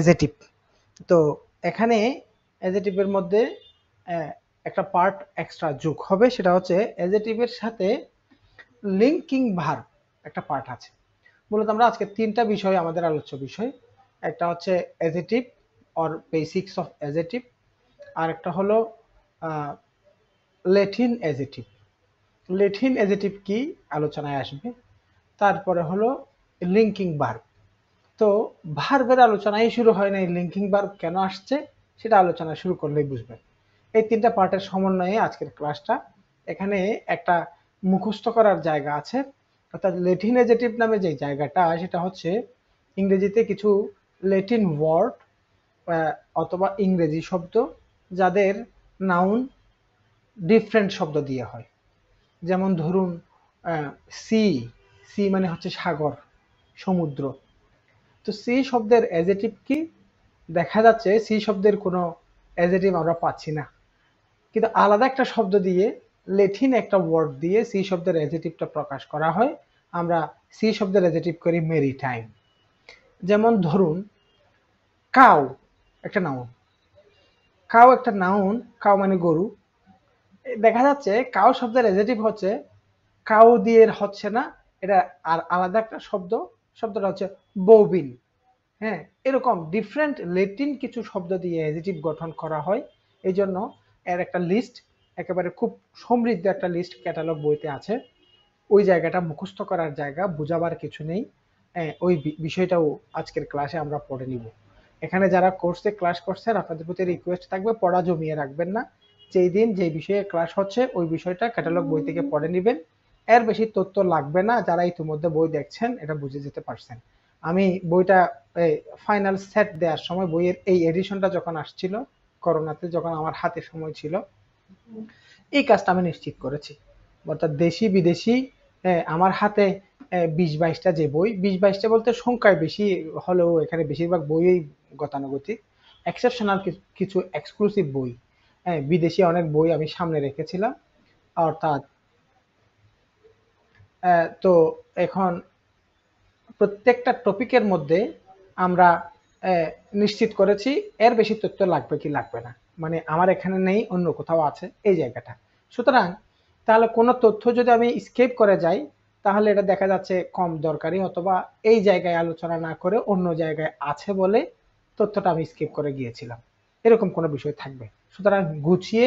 Adjective তো এখানে এজেটিভের মধ্যে একটা পার্ট এক্সট্রা যোগ হবে, সেটা হচ্ছে এজেটিভের সাথে লিঙ্কিং ভার্ব একটা পার্ট আছে। মূলত আমরা আজকে তিনটা বিষয়, আমাদের আলোচ্য বিষয়। একটা হচ্ছে adjective or basics of adjective আর একটা হলো লেটিন এজেটিভ লেটিন এজেটিভ কি? আলোচনায় আসবে। তারপরে হলো লিঙ্কিং ভার্ব তো ভার্বের আলোচনাই শুরু হয় না এই লিঙ্কিং ভার্ব কেন আসছে সেটা আলোচনা শুরু করলেই বুঝবেন। এই তিনটা পার্টের সমন্বয়ে আজকের ক্লাসটা এখানে একটা মুখস্থ করার জায়গা আছে, অর্থাৎ লেটিন এজেটিভ নামে যে জায়গাটা, সেটা হচ্ছে ইংরেজিতে কিছু লেটিন ওয়ার্ড অথবা ইংরেজি শব্দ, যাদের নাউন ডিফারেন্ট শব্দ দিয়ে হয়। যেমন ধরুন সি সি মানে হচ্ছে সাগর, সমুদ্র। তো সি শব্দের অ্যাজেটিভ কি? দেখা যাচ্ছে সি শব্দের কোনো অ্যাজেটিভ আমরা পাচ্ছি না। কিন্তু আলাদা একটা শব্দ দিয়ে লেটিন একটা ওয়ার্ড দিয়ে সি শব্দের অ্যাজেটিভটা প্রকাশ করা হয়। আমরা সি শব্দের অ্যাজেটিভ করি মেরি টাইম যেমন ধরুন কাউ একটা নাউন কাউ একটা নাউন কাউ মানে গরু। দেখা যাচ্ছে কাউ শব্দের অ্যাজেটিভ হচ্ছে কাউ দিয়ে হচ্ছে না, এটা আর আলাদা একটা শব্দ। শব্দটা হচ্ছে বৌবিন। হ্যাঁ এরকম ডিফারেন্ট লেটিন কিছু শব্দ দিয়ে অ্যাজেটিভ গঠন করা হয়। এই জন্য এর একটা লিস্ট একেবারে খুব সমৃদ্ধ একটা লিস্ট ক্যাটালগ বইতে আছে। ওই জায়গাটা মুখস্থ করার জায়গা, বোঝাবার কিছু নেই। ওই বিষয়টাও আজকের ক্লাসে আমরা পড়ে নিব। এখানে যারা কোর্সে ক্লাস করছেন, আপনাদের প্রতি রিকোয়েস্ট থাকবে, পড়া জমিয়ে রাখবেন না। যেই দিন যেই বিষয়ে ক্লাস হচ্ছে, ওই বিষয়টা ক্যাটালগ বই থেকে পড়ে নেবেন। এর বেশি তথ্য লাগবে না, যারা ইতিমধ্যে বই দেখছেন, এটা বুঝে যেতে পারছেন। আমি বইটা ফাইনাল সেট দেওয়ার সময় বইয়ের এই এডিশনটা যখন আসছিল করোনাতে, যখন আমার হাতে সময় ছিল, এই কাজটা আমি নিশ্চিত করেছি। অর্থাৎ দেশি বিদেশি আমার হাতে বিশ বাইশটা যে বই, বিশ বাইশটা বলতে সংখ্যায় বেশি হলেও এখানে বেশিরভাগ বইই গতানুগতিক। এক্সেপশনাল কিছু এক্সক্লুসিভ বই। হ্যাঁ বিদেশি অনেক বই আমি সামনে রেখেছিলাম। অর্থাৎ তো এখন প্রত্যেকটা টপিকের মধ্যে আমরা নিশ্চিত করেছি এর বেশি তথ্য লাগবে কি লাগবে না। মানে আমার এখানে নেই, অন্য কোথাও আছে, এই জায়গাটা। সুতরাং তাহলে কোনো তথ্য যদি আমি স্কেপ করে যাই, তাহলে এটা দেখা যাচ্ছে কম দরকারি অথবা এই জায়গায় আলোচনা না করে অন্য জায়গায় আছে বলে তথ্যটা আমি স্কিপ করে গিয়েছিলাম। এরকম কোনো বিষয় থাকবে। সুতরাং গুছিয়ে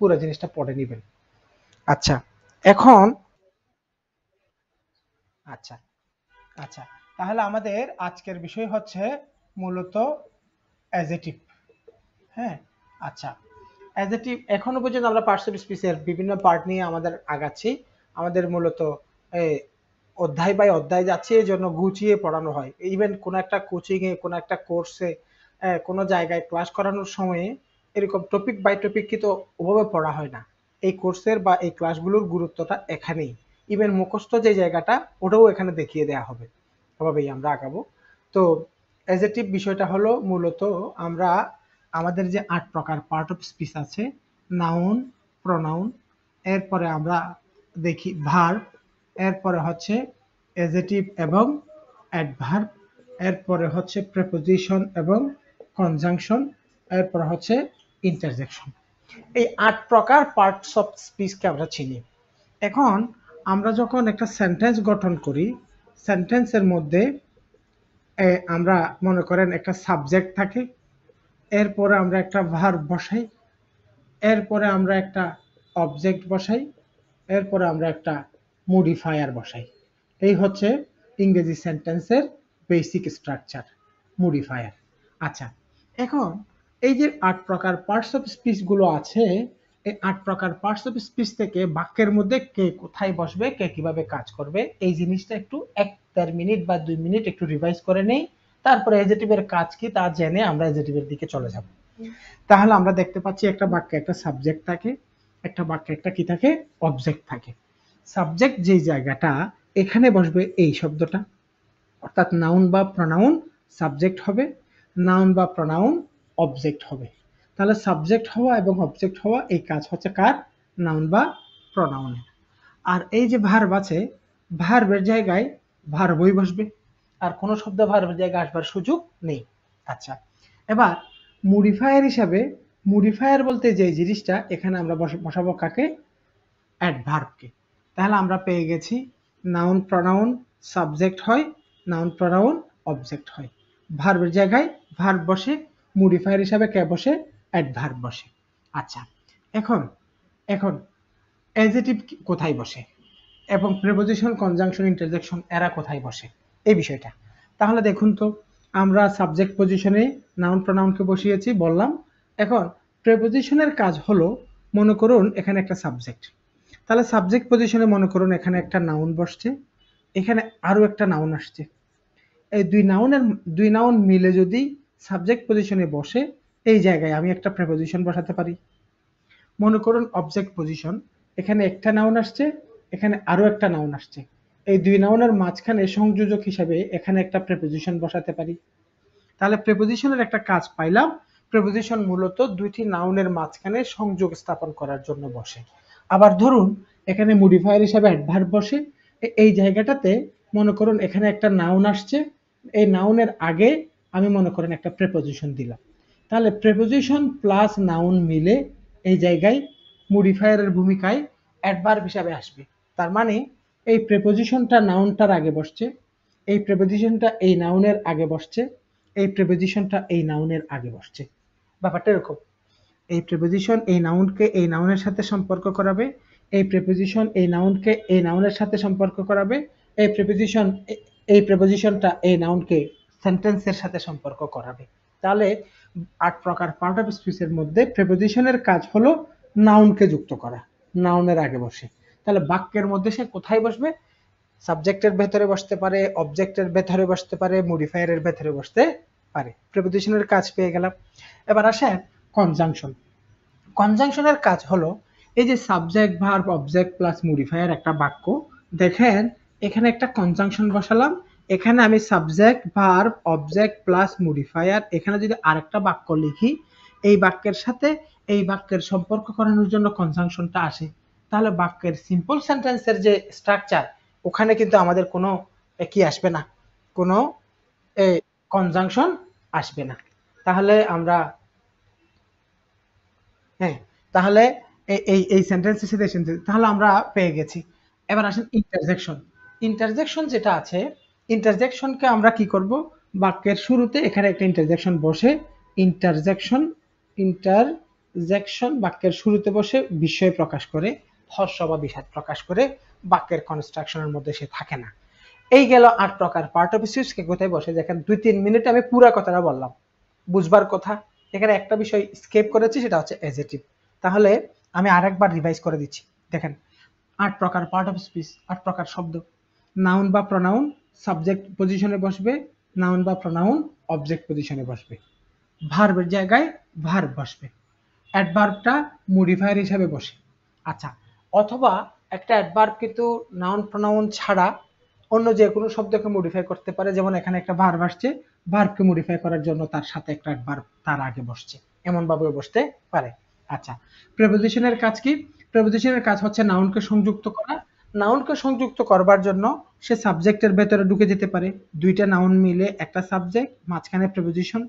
পুরো জিনিসটা পড়ে নেবেন। আচ্ছা এখন আচ্ছা। আচ্ছা তাহলে আমাদের আজকের বিষয় হচ্ছে মূলত অ্যাজেটিভ হ্যাঁ আচ্ছা অ্যাজেটিভ এখনও পর্যন্ত আমরা পার্টস স্পিচের বিভিন্ন পার্ট নিয়ে আমাদের আগাচ্ছি। আমাদের মূলত অধ্যায় বাই অধ্যায় যাচ্ছে, এই জন্য গুছিয়ে পড়ানো হয়। ইভেন কোনো একটা কোচিংয়ে কোনো একটা কোর্সে কোনো জায়গায় ক্লাস করানোর সময়ে এরকম টপিক বাই টপিক কিন্তু ওভাবে পড়া হয় না। এই কোর্সের বা এই ক্লাসগুলোর গুরুত্বটা এখানেই। ইভেন মুখস্থ যে জায়গাটা, ওটাও এখানে দেখিয়ে দেওয়া হবে। ওভাবেই আমরা আগাবো। তো অ্যাজেটিভ বিষয়টা হলো মূলত আমরা আমাদের যে আট প্রকার পার্ট অফ স্পিচ আছে নাউন প্রনাউন এরপরে আমরা দেখি ভার্ব এরপরে হচ্ছে অ্যাজেটিভ এবং অ্যাডভার্ব এরপরে হচ্ছে প্রেপোজিশন এবং কনজাংশন এরপরে হচ্ছে ইন্টারজেকশন এই আট প্রকার পার্টস অফ স্পিচকে আমরা চিনি। এখন আমরা যখন একটা সেন্টেন্স গঠন করি সেন্টেন্সের মধ্যে আমরা মনে করেন একটা সাবজেক্ট থাকে, এরপরে আমরা একটা ভার্ব বসাই, এরপরে আমরা একটা অবজেক্ট বসাই, এরপরে আমরা একটা মডিফায়ার বসাই। এই হচ্ছে ইংরেজি সেন্টেন্সের বেসিক স্ট্রাকচার মডিফায়ার আচ্ছা এখন এই যে আট প্রকার পার্টস অফ স্পিচগুলো আছে এই আট প্রকার পার্টস অফ স্পিচ থেকে বাক্যের মধ্যে কে কোথায় বসবে, কে কীভাবে কাজ করবে, এই জিনিসটা একটু এক দেড় মিনিট বা দুই মিনিট একটু রিভাইজ করে নেই। তারপরে এজেটিভের কাজ কি তা জেনে আমরা এজেটিভের দিকে চলে যাব। তাহলে আমরা দেখতে পাচ্ছি একটা বাক্যে একটা সাবজেক্ট থাকে, একটা বাক্যে একটা কি থাকে? অবজেক্ট থাকে। সাবজেক্ট যে জায়গাটা, এখানে বসবে এই শব্দটা। অর্থাৎ নাউন বা প্রনাউন সাবজেক্ট হবে নাউন বা প্রনাউন অবজেক্ট হবে। তাহলে সাবজেক্ট হওয়া এবং অবজেক্ট হওয়া এই কাজ হচ্ছে কার? নাউন বা প্রনাউনের আর এই যে ভার্ব আছে ভার্বের জায়গায় ভার্বই বসবে। আর কোনো শব্দ ভার্বের জায়গায় আসবার সুযোগ নেই। আচ্ছা এবার মডিফায়ার হিসাবে মডিফায়ার বলতে যে জিনিসটা, এখানে আমরা বসাবো কাকে? অ্যাডভার্বকে তাহলে আমরা পেয়ে গেছি নাউন প্রনাউন সাবজেক্ট হয় নাউন প্রনাউন অবজেক্ট হয়। ভার্বের জায়গায় ভার্ব বসে মডিফায়ার হিসাবে কে বসে? অ্যাডভার্ব বসে। আচ্ছা এখন এখন অ্যাজেটিভ কোথায় বসে? এবং প্রেপোজিশন কনজাংশন ইন্টারজেকশন এরা কোথায় বসে? এই বিষয়টা। তাহলে দেখুন তো, আমরা সাবজেক্ট পজিশনে নাউন প্রনাউনকে বসিয়েছি, বললাম। এখন প্রেপোজিশনের কাজ হলো, মনে করুন এখানে একটা সাবজেক্ট তাহলে সাবজেক্ট পজিশনে মনে করুন এখানে একটা নাউন বসছে, এখানে আরও একটা নাউন আসছে। এই দুই নাউনের দুই নাউন মিলে যদি সাবজেক্ট পজিশনে বসে এই জায়গায় আমি একটা প্রেপোজিশন বসাতে পারি। মনে করুন অবজেক্ট পজিশন এখানে একটা নাউন আসছে, এখানে আরও একটা নাউন আসছে। এই দুই নাউনের মাঝখানে সংযোজক হিসাবে এখানে একটা প্রেপোজিশন বসাতে পারি। তাহলে প্রেপোজিশনের একটা কাজ পাইলাম। প্রেপোজিশন মূলত দুইটি নাউনের মাঝখানে সংযোগ স্থাপন করার জন্য বসে। আবার ধরুন, এখানে মডিফায়ার হিসাবে অ্যাডভার্ব বসে। এই জায়গাটাতে মনে করুন এখানে একটা নাউন আসছে। এই নাউনের আগে আমি মনে করেন একটা প্রেপোজিশন দিলাম। তাহলে প্রেপোজিশন প্লাস নাউন মিলে এই জায়গায় মডিফায়ারের ভূমিকায় অ্যাডভার্ব হিসাবে আসবে। তার মানে এই প্রেপোজিশনটা নাউনটার আগে বসছে, এই প্রেপোজিশনটা এই নাউনের আগে বসছে, এই প্রেপোজিশনটা এই নাউনের আগে বসছে। ব্যাপারটা এরকম, এই প্রেপোজিশন এই নাউনকে এই নাউনের সাথে সম্পর্ক করাবে, এই প্রেপোজিশন এই নাউনকে এই নাউনের সাথে সম্পর্ক করাবে, এই প্রেপোজিশন এই প্রেপোজিশনটা এই নাউনকে সেন্টেন্সের সাথে সম্পর্ক করাবে। তাহলে আট প্রকার পার্ট অফ স্পিচের মধ্যে প্রেপোজিশনের কাজ হলো নাউনকে যুক্ত করা নাউনের আগে বসে। তাহলে বাক্যের মধ্যে সে কোথায় বসবে? সাবজেক্টের ভেতরে বসতে পারে অবজেক্টের ভেতরে বসতে পারে মডিফায়ারের ভেতরে বসতে পারে। প্রেপোজিশনের কাজ পেয়ে গেলাম। এবার আসেন কনজাংশন কনজাংশনের কাজ হলো এই যে subject verb object plus modifier একটা বাক্য। দেখেন, এখানে একটা কনজাংশন বসালাম। এখানে আমি subject verb object plus modifier এখানে যদি আরেকটা বাক্য লিখি, এই বাক্যের সাথে এই বাক্যের সম্পর্ক করানোর জন্য কনজাংশনটা আসে। তাহলে বাক্যের সিম্পল সেন্টেন্সের যে স্ট্রাকচার ওখানে কিন্তু আমাদের কোনো কি আসবে না, কোনো কনজাংশন আসবে না। তাহলে আমরা হ্যাঁ তাহলে এই এই সেন্টেন্সের সাথে তাহলে আমরা পেয়ে গেছি। এবার আসেন ইন্টারজেকশন ইন্টারজেকশন যেটা আছে ইন্টারজেকশনকে আমরা কি করব? বাক্যের শুরুতে এখানে একটা ইন্টারজেকশন বসে। ইন্টারজেকশন ইন্টারজেকশন বাক্যের শুরুতে বসে বিস্ময় প্রকাশ করে, হর্ষ বা বিষাদ প্রকাশ করে বাক্যের কনস্ট্রাকশনের মধ্যে সে থাকে না। এই গেল আট প্রকার পার্ট অফ স্পিচকে কোথায় বসে? যেখানে দুই তিন মিনিট আমি পুরো কথাটা বললাম। বুঝবার কথা। এখানে একটা বিষয় স্কেপ করেছি, সেটা হচ্ছে এজেটিভ তাহলে আমি আরেকবার রিভাইজ করে দিচ্ছি। দেখেন, আট প্রকার পার্ট অফ স্পিচ আট প্রকার শব্দ। নাউন বা প্রনাউন সাবজেক্ট পজিশনে বসবে নাউন বা প্রনাউন অবজেক্ট পজিশনে বসবে। ভার্বের জায়গায় ভার্ব বসবে। অ্যাডভার্বটা মডিফায়ার হিসাবে বসে। আচ্ছা অথবা একটা অ্যাডভার্ব কিন্তু নাউন প্রনাউন ছাড়া অন্য যে কোনো শব্দকে মডিফাই করতে পারে। যেমন এখানে একটা ভার্ব আসছে ভার্বকে মডিফাই করার জন্য তার সাথে একটা অ্যাডভার্ব তার আগে বসছে। এমন ভাবে বসতে পারে। আচ্ছা প্রেপোজিশনের কাজ কি? প্রেপোজিশনের কাজ হচ্ছে নাউনকে সংযুক্ত করা নাউনকে সংযুক্ত করবার জন্য সে সাবজেক্টের ভেতরে ঢুকে যেতে পারে। দুইটা নাউন মিলে একটা সাবজেক্ট, মাঝখানে প্রেপোজিশন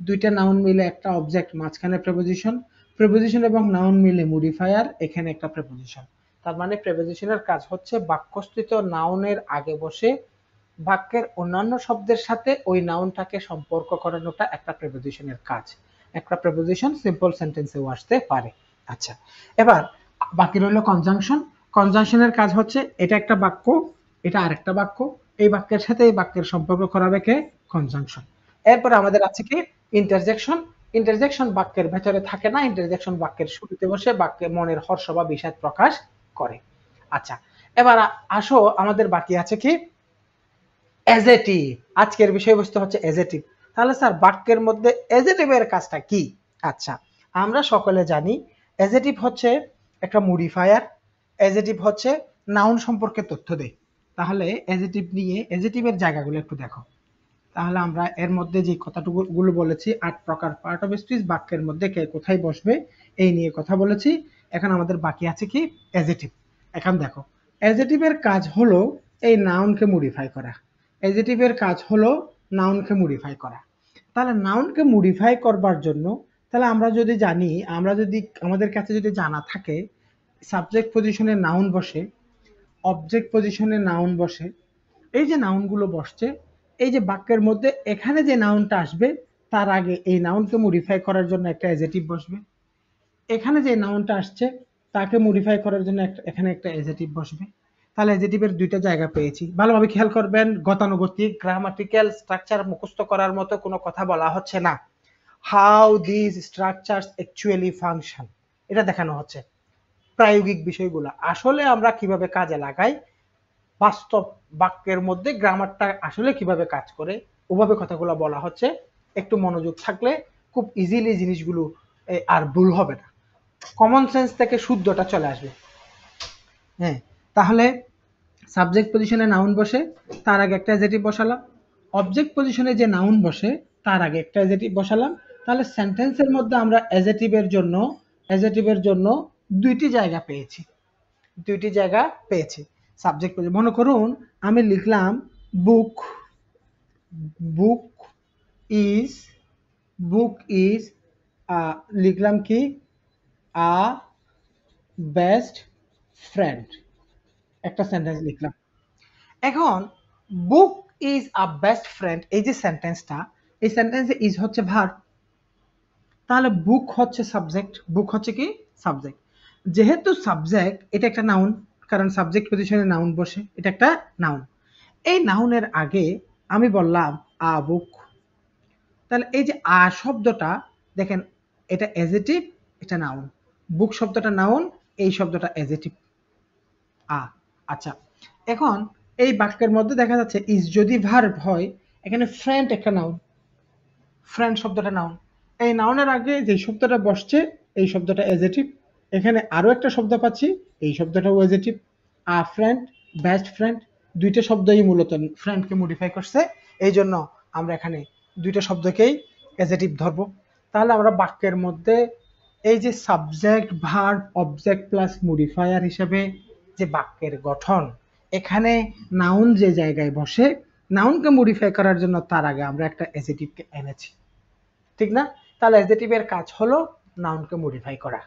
দুইটা নাউন মিলে একটা অবজেক্ট মাঝখানে প্রেপোজিশন প্রেপোজিশন এবং নাউন মিলে মডিফায়ার এখানে একটা প্রেপোজিশন তার মানে প্রেপোজিশনের কাজ হচ্ছে বাক্যস্থিত নাউনের আগে বসে বাক্যের অন্যান্য শব্দের সাথে ওই নাউনটাকে সম্পর্ক করানোটা একটা প্রেপোজিশনের কাজ। একটা প্রেপোজিশন সিম্পল সেন্টেন্সেও আসতে পারে। আচ্ছা এবার বাকি রইল কনজাংশন কনজাংশনের কাজ হচ্ছে এটা একটা বাক্য, এটা আরেকটা বাক্য, এই বাক্যের সাথে এই বাক্যের সম্পর্ক করাবে কে? কনজাংশন এরপরে আমাদের আছে কি? ইন্টারজেকশন ইন্টারজেকশন বাক্যের ভেতরে থাকে না ইন্টারজেকশন বাক্যের শুরুতে বসে বাক্যে মনের হর্ষ বা বিষাদ প্রকাশ করে। আচ্ছা এবার আসো, আমাদের বাকি আছে কি? এজেটিভ আজকের বিষয়বস্তু হচ্ছে এজেটিভ তাহলে স্যার, বাক্যের মধ্যে এজেটিভের কাজটা কি? আচ্ছা আমরা সকলে জানি এজেটিভ হচ্ছে একটা মডিফায়ার এজেটিভ হচ্ছে নাউন সম্পর্কে তথ্য দেয়। তাহলে এজেটিভ নিয়ে এজেটিভের জায়গাগুলো একটু দেখো। তাহলে আমরা এর মধ্যে যে কথাটুকু গুলো বলেছি, আট প্রকার পার্ট অফ স্পিচ বাক্যের মধ্যে কে কোথায় বসবে, এই নিয়ে কথা বলেছি। এখন আমাদের বাকি আছে কি? এজেটিভ এখন দেখো এজেটিভের কাজ হলো এই নাউনকে মডিফাই করা। এজেটিভের কাজ হলো নাউনকে মডিফাই করা। তাহলে নাউনকে মডিফাই করবার জন্য, তাহলে আমরা যদি জানি, আমরা যদি আমাদের কাছে যদি জানা থাকে সাবজেক্ট পজিশনে নাউন বসে অবজেক্ট পজিশনে নাউন বসে, এই যে নাউনগুলো বসছে, এই যে বাক্যের মধ্যে এখানে যে নাউনটা আসবে, তার আগে এই নাউনকে মডিফাই করার জন্য একটা এজেটিভ বসবে। এখানে যে নাউনটা আসছে, তাকে মডিফাই করার জন্য একটা, এখানে একটা এজেটিভ বসবে। তাহলে এজেটিভের দুইটা জায়গা পেয়েছি। ভালোভাবে খেয়াল করবেন, গতানুগতিক গ্রামাটিক্যাল স্ট্রাকচার মুখস্থ করার মতো কোনো কথা বলা হচ্ছে না। How this structures actually function এটা দেখানো হচ্ছে। প্রায়োগিক বিষয়গুলো। আসলে আমরা কীভাবে কাজে লাগাই? বাস্তব বাক্যের মধ্যে গ্রামারটা আসলে কীভাবে কাজ করে? ওভাবে কথাগুলো বলা হচ্ছে। একটু মনোযোগ থাকলে খুব ইজিলি জিনিসগুলো আর ভুল হবে না। কমন সেন্স থেকে শুদ্ধটা চলে আসবে। হ্যাঁ তাহলে সাবজেক্ট পজিশনে নাউন বসে, তার আগে একটা এজেটিভ বসালাম। অবজেক্ট পজিশনে যে নাউন বসে, তার আগে একটা এজেটিভ বসালাম। তাহলে সেন্টেন্সের মধ্যে আমরা এজেটিভের জন্য এজেটিভের জন্য দুইটি জায়গা পেয়েছি। দুইটি জায়গা পেয়েছি। সাবজেক্ট পেয়েছি। মনে করুন, আমি লিখলাম বুক বুক ইজ বুক ইজ লিখলাম কি? আ বেস্ট ফ্রেন্ড একটা সেন্টেন্স লিখলাম। এখন book is a best friend এই যে সেন্টেন্সটা এই সেন্টেন্সে ইজ হচ্ছে ভার তাহলে বুক হচ্ছে সাবজেক্ট বুক হচ্ছে কি? সাবজেক্ট যেহেতু সাবজেক্ট এটা একটা নাউন কারণ সাবজেক্ট পজিশনে নাউন বসে, এটা একটা নাউন এই নাউনের আগে আমি বললাম আ, বুক। তাহলে এই যে আ শব্দটা, দেখেন, এটা এজেটিভ এটা নাউন বুক শব্দটা নাউন এই শব্দটা এজেটিভ আ আচ্ছা। এখন এই বাক্যের মধ্যে দেখা যাচ্ছে ইজ যদি ভার্ব হয়, এখানে ফ্রেন্ড একটা নাউন ফ্রেন্ড শব্দটা নাউন এই নাউনের আগে যে শব্দটা বসছে, এই শব্দটা এজেটিভ এখানে আরও একটা শব্দ পাচ্ছি। এই শব্দটাও adjective a friend best friend দুইটা শব্দই মূলত ফ্রেন্ডকে মডিফাই করছে। এই জন্য আমরা এখানে দুইটা শব্দকেই এজেটিভ ধরবো। তাহলে আমরা বাক্যের মধ্যে এই যে subject verb object plus modifier হিসেবে যে বাক্যের গঠন, এখানে নাউন যে জায়গায় বসে নাউনকে মডিফাই করার জন্য তার আগে আমরা একটা এজেটিভকে এনেছি। ঠিক না? তাহলে এজেটিভের কাজ হলো নাউনকে মডিফাই করা।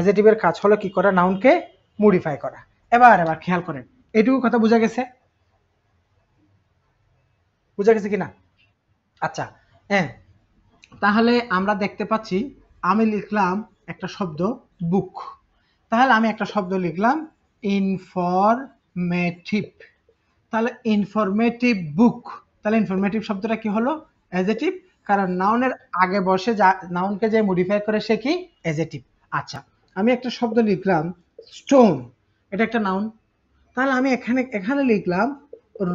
এজেটিভের কাজ হলো কি করা? নাউনকে মডিফাই করা। এবার এবার খেয়াল করেন। এটুকু কথা বোঝা গেছে? বোঝা গেছে কিনা? আচ্ছা হ্যাঁ। তাহলে আমরা দেখতে পাচ্ছি, আমি লিখলাম একটা শব্দ বুক তাহলে আমি একটা শব্দ লিখলাম ইনফরমেটিভ তাহলে ইনফরমেটিভ বুক তাহলে ইনফরমেটিভ শব্দটা কি হলো? এজেটিভ কারণ নাউনের আগে বসে যা নাউনকে যে মডিফাই করে সে কি? এজেটিভ আচ্ছা আমি একটা শব্দ লিখলাম স্টোন এটা একটা নাউন তাহলে আমি এখানে এখানে লিখলাম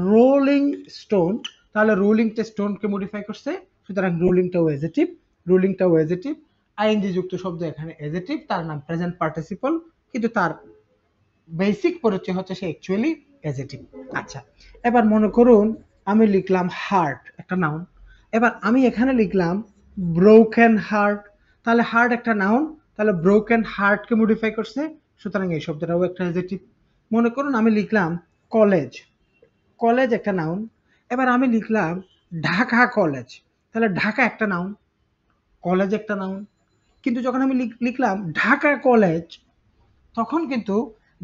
রোলিং স্টোন তাহলে রোলিংটা স্টোনকে মডিফাই করছে, সুতরাং রোলিংটাও এজেটিভ রোলিংটাও এজেটিভ আইএনজি যুক্ত শব্দ এখানে এজেটিভ তার নাম প্রেজেন্ট পার্টিসিপল কিন্তু তার বেসিক পরিচয় হচ্ছে সে অ্যাকচুয়ালি এজেটিভ আচ্ছা এবার মনে করুন আমি লিখলাম হার্ট একটা নাউন এবার আমি এখানে লিখলাম ব্রোকেন হার্ট তাহলে হার্ট একটা নাউন তাহলে ব্রোকেন হার্টকে মডিফাই করছে, সুতরাং এই শব্দটাও একটা এজেটিভ মনে করুন আমি লিখলাম কলেজ কলেজ একটা নাউন এবার আমি লিখলাম ঢাকা কলেজ তাহলে ঢাকা একটা নাউন কলেজ একটা নাউন কিন্তু যখন আমি লিখলাম ঢাকা কলেজ তখন কিন্তু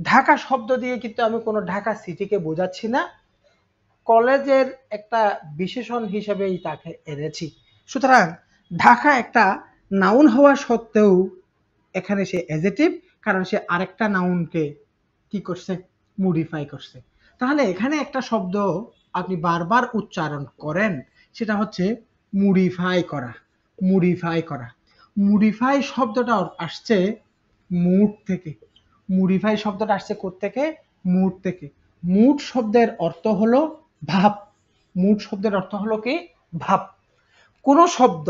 ঢাকা শব্দ দিয়ে কিন্তু আমি কোনো ঢাকা সিটিকে বোঝাচ্ছি না। কলেজের একটা বিশেষণ হিসেবেই তাকে এনেছি। সুতরাং ঢাকা একটা নাউন হওয়া সত্ত্বেও এখানে সে এজেটিভ কারণ সে আরেকটা নাউনকে কি করছে? মডিফাই করছে। তাহলে এখানে একটা শব্দ আপনি বারবার উচ্চারণ করেন, সেটা হচ্ছে মুডিফাই করা মুডিফাই করা। মুডিফাই শব্দটা আসছে মুড থেকে। মুডিফাই শব্দটা আসছে থেকে মুড থেকে। মুড শব্দের অর্থ হলো ভাব। মুড শব্দের অর্থ হলো কি? ভাব। কোনো শব্দ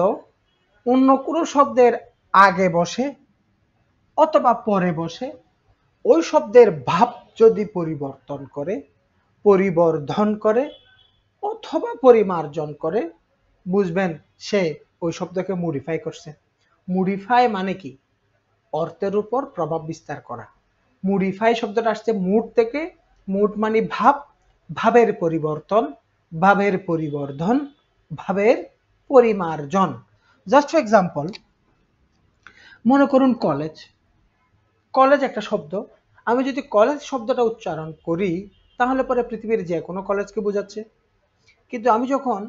অন্য কোনো শব্দের আগে বসে অথবা পরে বসে, ওই শব্দের ভাব যদি পরিবর্তন করে, পরিবর্ধন করে অথবা পরিমার্জন করে, বুঝবেন সে ওই শব্দকে মডিফাই করছে। মডিফাই মানে কি? অর্থের উপর প্রভাব বিস্তার করা। মডিফাই শব্দটা আসছে মুড থেকে। মুড মানে ভাব। ভাবের পরিবর্তন, ভাবের পরিবর্ধন, ভাবের পরিমার্জন। জাস্ট ফর এক্সাম্পল মনে করুন কলেজ কলেজ একটা শব্দ। আমি যদি কলেজ শব্দটা উচ্চারণ করি, তাহলে পরে পৃথিবীর যে কোনো কলেজকে বোঝাচ্ছে। কিন্তু আমি যখন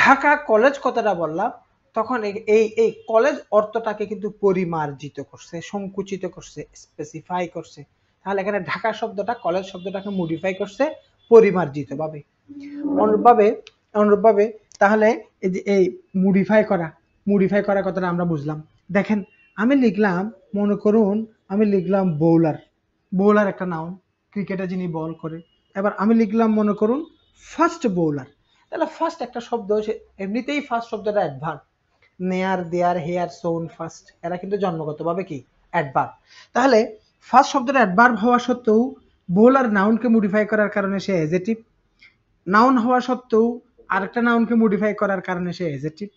ঢাকা কলেজ কথাটা বললাম, তখন এই এই কলেজ অর্থটাকে কিন্তু পরিমার্জিত করছে, সংকুচিত করছে স্পেসিফাই করছে। তাহলে এখানে ঢাকা শব্দটা, কলেজ শব্দটাকে মডিফাই করছে পরিমার্জিত ভাবে অনুরূপভাবে অনুরূপভাবে তাহলে এই যে এই মডিফাই করা মডিফাই করা কথাটা আমরা বুঝলাম। দেখেন, আমি লিখলাম মনে করুন, আমি লিখলাম বোলার বোলার একটা নাউন ক্রিকেটে যিনি বল করে। এবার আমি লিখলাম, মনে করুন ফার্স্ট বোলার তাহলে ফার্স্ট একটা শব্দ সে এমনিতেই ফার্স্ট শব্দটা অ্যাডভার্ব নেয়ার দেয়ার হেয়ার সোন ফার্স্ট এরা কিন্তু জন্মগতভাবে কি? অ্যাডভার্ব তাহলে ফার্স্ট শব্দটা অ্যাডভার্ব হওয়া সত্ত্বেও বোলার নাউনকে মডিফাই করার কারণে সে এজেটিভ নাউন হওয়া সত্ত্বেও, আরেকটা নাউনকে মডিফাই করার কারণে সে এজেটিভ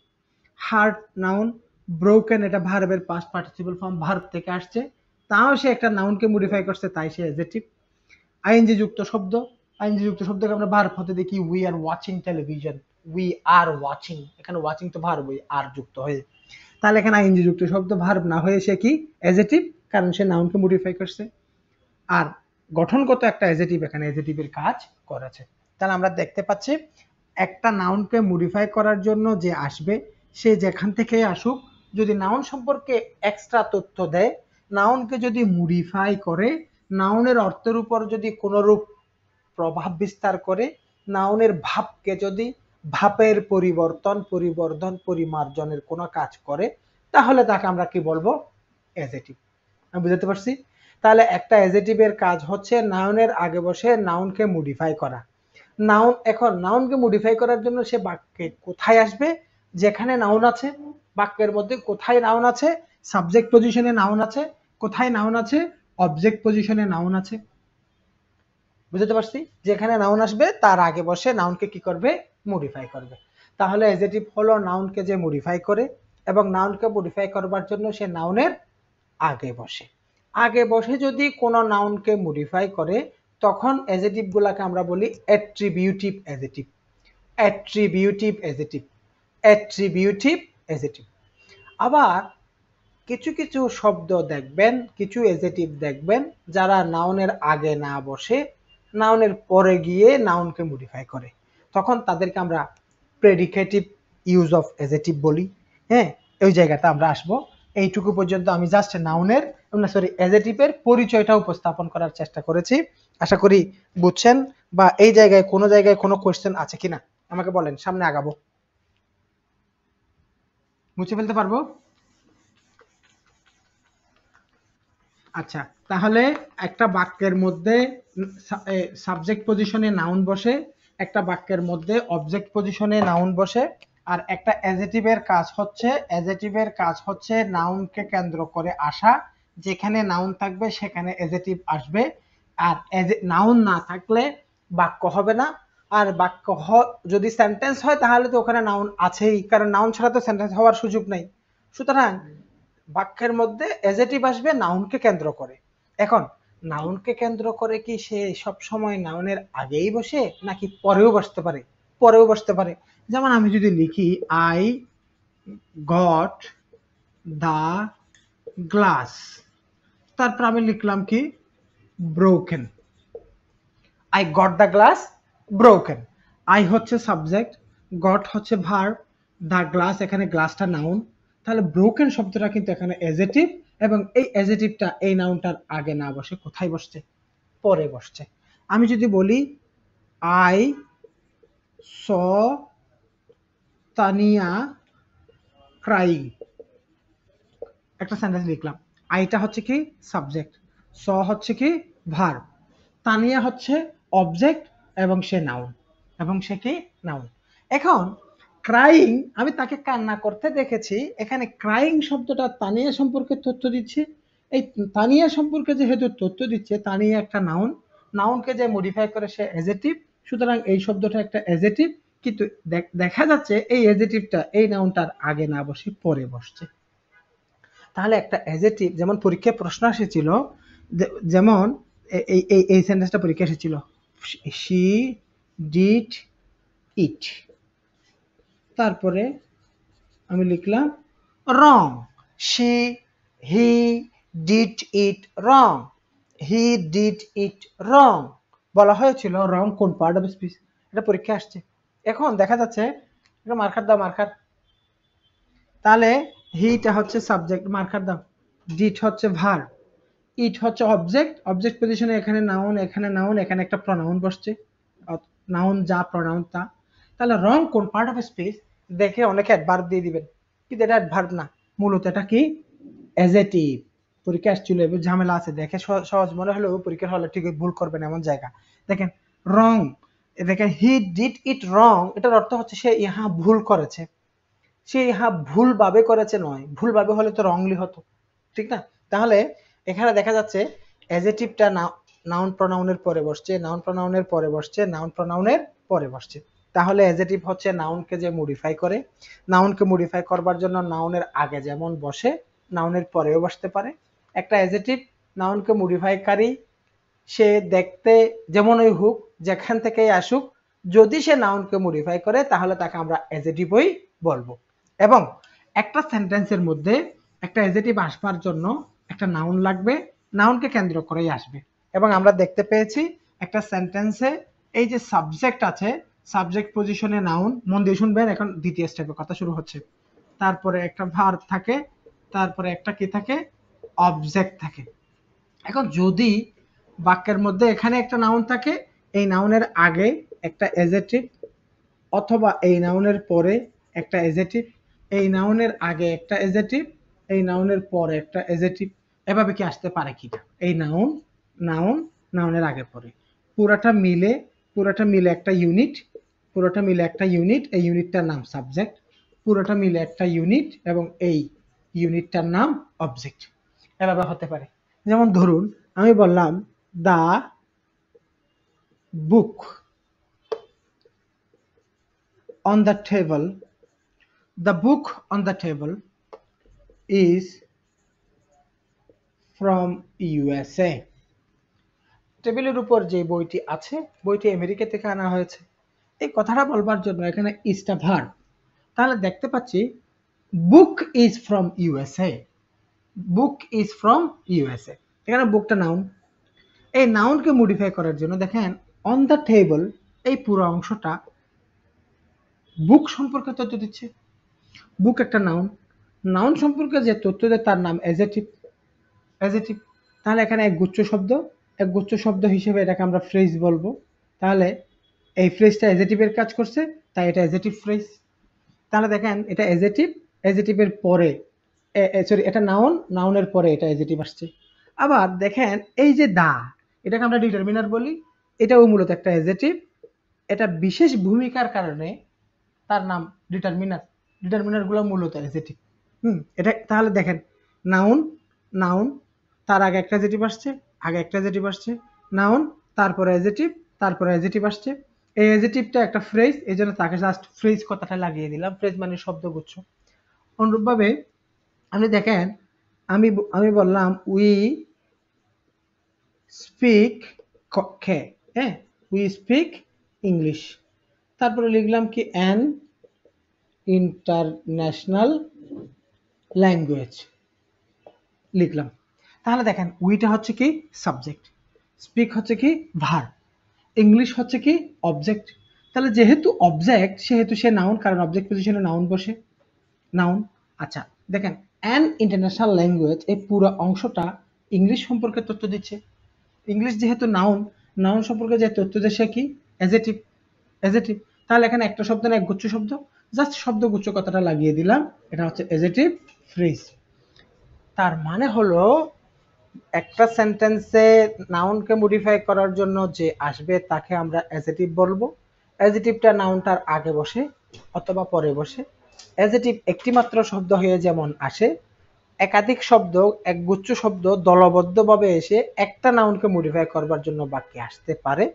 হার্ট নাউন ব্রোকেন এটা ভার্বের পাস্ট পার্টিসিপল ফর্ম ভার্ব থেকে আসছে। তাও সে একটা নাউনকে মডিফাই করছে, তাই সে এজেটিভ আইএনজি যুক্ত শব্দ আইএনজি যুক্ত শব্দকে আমরা ভার্ব হতে দেখি we are watching television we are watching এখানে ওয়াচিং তো ভার্ব উই আর যুক্ত হয়ে। তাহলে এখানে আইএনজি যুক্ত শব্দ ভার্ব না হয়ে সে কি? এজেটিভ কারণ সে নাউনকে মডিফাই করছে। আর গঠনগত একটা এজেটিভ এখানে এজেটিভের কাজ করেছে। তাহলে আমরা দেখতে পাচ্ছি, একটা নাউনকে মডিফাই করার জন্য যে আসবে, সে যেখান থেকে আসুক যদি নাউন সম্পর্কে এক্সট্রা তথ্য দেয় নাউনকে যদি মডিফাই করে নাউনের অর্থের উপর যদি কোনোরূপ প্রভাব বিস্তার করে নাউনের ভাবকে যদি ভাবের পরিবর্তন, পরিবর্ধন, পরিমার্জনের কোনো কাজ করে, তাহলে তাকে আমরা কি বলব? এজেটিভ আমি বুঝতে পারছি? তাহলে একটা এজেটিভের কাজ হচ্ছে নাউনের আগে বসে নাউনকে মডিফাই করা। নাউন এখন নাউনকে মডিফাই করার জন্য সে বাক্যে কোথায় আসবে? যেখানে নাউন আছে, বাক্যের মধ্যে কোথায় নাউন আছে সাবজেক্ট পজিশনে নাউন আছে, কোথায় নাউন আছে অবজেক্ট পজিশনে নাউন আছে। বুঝতে পারছি? যেখানে নাউন আসবে, তার আগে বসে নাউনকে কি করবে? মডিফাই করবে। তাহলে এজেটিভ হলো নাউনকে যে মডিফাই করে এবং নাউনকে মডিফাই করবার জন্য সে নাউনের আগে বসে। আগে বসে যদি কোনো নাউনকে মডিফাই করে, তখন এজেটিভ গুলাকে আমরা বলি attributive adjective attributive adjective attributive adjective আবার কিছু কিছু শব্দ দেখবেন, কিছু এজেটিভ দেখবেন, যারা নাউনের আগে না বসে নাউনের পরে গিয়ে নাউনকে মডিফাই করে। তখন তাদেরকে আমরা প্রেডিকেটিভ ইউজ অফ এজেটিভ বলি। হ্যাঁ ওই জায়গাটা আমরা আসব। এইটুকু পর্যন্ত আমি জাস্ট নাউনের না সরি এজেটিভের পরিচয়টা উপস্থাপন করার চেষ্টা করেছি। আশা করি বুঝছেন বা এই জায়গায়, কোনো জায়গায় কোনো কোয়েশ্চেন আছে কিনা? আমাকে বলেন, সামনে আগাবো। মুছে ফেলতে পারব? আচ্ছা তাহলে একটা বাক্যের মধ্যে সাবজেক্ট পজিশনে নাউন বসে, একটা বাক্যের মধ্যে অবজেক্ট পজিশনে নাউন বসে, আর একটা অ্যাজেটিভের কাজ হচ্ছে অ্যাজেটিভের কাজ হচ্ছে নাউনকে কেন্দ্র করে আসা, যেখানে নাউন থাকবে সেখানে অ্যাজেটিভ আসবে, আর নাউন না থাকলে বাক্য হবে না। আর বাক্য হ যদি সেন্টেন্স হয়, তাহলে তো ওখানে নাউন আছেই। কারণ নাউন ছাড়া তো সেন্টেন্স হওয়ার সুযোগ নেই। সুতরাং বাক্যের মধ্যে এজেটিভ আসবে নাউনকে কেন্দ্র করে। এখন নাউনকে কেন্দ্র করে কি সে সব সময় নাউনের আগেই বসে, নাকি পরেও বসতে পারে? পরেও বসতে পারে। যেমন আমি যদি লিখি আই গট দা গ্লাস তারপর আমি লিখলাম কি? Broken I got the glass broken I হচ্ছে সাবজেক্ট গট হচ্ছে ভার দ্য গ্লাস এখানে গ্লাসটা নাউন তাহলে ব্রোকেন শব্দটা কিন্তু এখানে এজেটিভ এবং এই এজেটিভটা এই নাউনটার আগে না বসে, কোথায় বসছে? পরে বসছে। আমি যদি বলি আই স তানিয়া ক্রাইং একটা সেন্টেন্স লিখলাম। আইটা হচ্ছে কি? সাবজেক্ট স হচ্ছে কি? ভার তানিয়া হচ্ছে অবজেক্ট এবং সে নাউন এবং সে কি? নাউন এখন ক্রাইং আমি তাকে কান্না করতে দেখেছি, এখানে ক্রাইং শব্দটা তানিয়া সম্পর্কে তথ্য দিচ্ছে। এই তানিয়া সম্পর্কে যেহেতু তথ্য দিচ্ছে, তানিয়া একটা নাউন নাউনকে যে মডিফাই করে সে এজেটিভ সুতরাং এই শব্দটা একটা এজেটিভ কিন্তু দেখা যাচ্ছে এই এজেটিভটা এই নাউনটার আগে না বসে পরে বসছে। তাহলে একটা এজেটিভ যেমন পরীক্ষায় প্রশ্ন এসেছিল যেমন এই এই সেন্টেন্সটা পরীক্ষা এসেছিল শি ডিড ইট তারপরে আমি লিখলাম wrong she he did it wrong he did it wrong বলা হয়েছিল রং কোন পার্ট অফ স্পিচ এটা পরীক্ষা আসছে। এখন দেখা যাচ্ছে, এটা মার্কার দাও, মার্কার। তাহলে হিটা হচ্ছে সাবজেক্ট মার্কার দাও। ডিট হচ্ছে ভার ইট হচ্ছে অবজেক্ট অবজেক্ট পজিশনে এখানে নাউন এখানে নাউন এখানে একটা প্রনাউন বসছে। নাউন যা প্রনাউন তা। তাহলে রং কোন পার্ট অফ স্পিচ দেখে অনেকে অ্যাডভার্ব দিয়ে দিবেন। কিন্তু এটা অ্যাডভার্ব না। মূলত এটা কি? অ্যাজেটিভ পরীক্ষা আসছিল, এবার ঝামেলা আছে। দেখে সহজ মনে হলেও পরীক্ষার হলে ঠিক ভুল করবেন এমন জায়গা। দেখেন রং দেখেন হি ডিড ইট রং এটার অর্থ হচ্ছে সে ইহা ভুল করেছে। সে ইহা ভুলভাবে করেছে নয়। ভুলভাবে হলে তো রংলি হতো। ঠিক না? তাহলে এখানে দেখা যাচ্ছে অ্যাজেটিভটা নাউন প্রনাউনের পরে বসছে নাউন প্রনাউনের পরে বসছে নাউন প্রনাউনের পরে বসছে। তাহলে অ্যাজেটিভ হচ্ছে নাউনকে যে মডিফাই করে। নাউনকে মডিফাই করবার জন্য নাউনের আগে যেমন বসে নাউনের পরেও বসতে পারে। একটা অ্যাজেটিভ নাউনকে মডিফাইকারী সে দেখতে যেমনই হোক, যেখান থেকেই আসুক, যদি সে নাউনকে মডিফাই করে, তাহলে তাকে আমরা অ্যাজেটিভই বলব। এবং একটা সেন্টেন্সের মধ্যে একটা অ্যাজেটিভ আসবার জন্য একটা নাউন লাগবে নাউনকে কেন্দ্র করেই আসবে। এবং আমরা দেখতে পেয়েছি একটা সেন্টেন্সে এই যে সাবজেক্ট আছে সাবজেক্ট পজিশনে নাউন মন দিয়ে শুনবেন, এখন দ্বিতীয় স্টেপে কথা শুরু হচ্ছে। তারপরে একটা ভার থাকে, তারপরে একটা কি থাকে? অবজেক্ট থাকে। এখন যদি বাক্যের মধ্যে এখানে একটা নাউন থাকে, এই নাউনের আগে একটা এজেটিভ অথবা এই নাউনের পরে একটা এজেটিভ এই নাউনের আগে একটা এজেটিভ এই নাউনের পরে একটা এজেটিভ এভাবে কি আসতে পারে কিনা? এই নাউন নাউন নাউনের আগে পরে। পুরাটা মিলে পুরাটা মিলে একটা ইউনিট পুরোটা মিলে একটা ইউনিট এই ইউনিটটার নাম সাবজেক্ট পুরোটা মিলে একটা ইউনিট এবং এই ইউনিটটার নাম অবজেক্ট এভাবে হতে পারে। যেমন ধরুন, আমি বললাম, the book on the table the book on the table is from USA টেবিলের উপর যে বইটি আছে, বইটি আমেরিকা থেকে আনা হয়েছে। এই কথাটা বলবার জন্য এখানে ইসটা ভার। তাহলে দেখতে পাচ্ছি book is from USA book is from USA এখানে বুকটা নাউন এই নাউনকে মডিফাই করার জন্য দেখেন অন দ্য টেবল এই পুরো অংশটা বুক সম্পর্কে তথ্য দিচ্ছে। বুক একটা নাউন নাউন সম্পর্কে যে তথ্য দেয় তার নাম এজেটিভ এজেটিভ তাহলে এখানে এক গুচ্ছ শব্দ, এক গুচ্ছ শব্দ হিসেবে এটাকে আমরা ফ্রেজ বলব। তাহলে এই ফ্রেজটা এজেটিভের কাজ করছে, তাই এটা এজেটিভ ফ্রেজ তাহলে দেখেন, এটা এজেটিভ এজেটিভের পরে সরি এটা নাউন নাউনের পরে এটা এজেটিভ আসছে। আবার দেখেন, এই যে দা, এটাকে আমরা ডিটারমিনার বলি, এটাও মূলত একটা এজেটিভ এটা বিশেষ ভূমিকার কারণে তার নাম ডিটারমিনার ডিটারমিনারগুলো মূলত এজেটিভ হুম, এটা, তাহলে দেখেন নাউন নাউন তার আগে একটা এজেটিভ আসছে, আগে একটা এজেটিভ আসছে। নাউন তারপরে এজেটিভ তারপরে এজেটিভ আসছে। এই এজেটিভটা একটা ফ্রেজ এই জন্য তাকে জাস্ট ফ্রেজ কথাটা লাগিয়ে দিলাম। ফ্রেজ মানে শব্দগুচ্ছ অনুরূপভাবে আপনি দেখেন, আমি আমি বললাম উই স্পিক খে হ্যাঁ? উই স্পিক ইংলিশ তারপরে লিখলাম কি অ্যান ইন্টারন্যাশনাল ল্যাঙ্গুয়েজ লিখলাম। তাহলে দেখেন উইটা হচ্ছে কি সাবজেক্ট স্পিক হচ্ছে কি ভার ইংলিশ হচ্ছে কি অবজেক্ট তাহলে যেহেতু অবজেক্ট সেহেতু সে নাউন কারণ অবজেক্ট পজিশনে নাউন বসে নাউন আচ্ছা দেখেন অ্যান ইন্টারন্যাশনাল ল্যাঙ্গুয়েজ এই পুরো অংশটা ইংলিশ সম্পর্কে তথ্য দিচ্ছে ইংলিশ যেহেতু নাউন নাউন সম্পর্কে যে তথ্য দিচ্ছে কি? এজেটিভ এজেটিভ তাহলে এখানে একটা শব্দ না, এক গুচ্ছ শব্দ জাস্ট শব্দ গুচ্ছ কথাটা লাগিয়ে দিলাম, এটা হচ্ছে এজেটিভ ফ্রেজ তার মানে হলো একটা সেন্টেন্সে নাউনকে মডিফাই করার জন্য যে আসবে তাকে আমরা অ্যাজেটিভ বলব। অ্যাজেটিভটা নাউনটার আগে বসে অথবা পরে বসে। অ্যাজেটিভ একটি মাত্র শব্দ হয়ে যেমন আসে, একাধিক শব্দ এক গুচ্ছ শব্দ দলবদ্ধভাবে এসে একটা নাউনকে মডিফাই করবার জন্য বাক্যে আসতে পারে।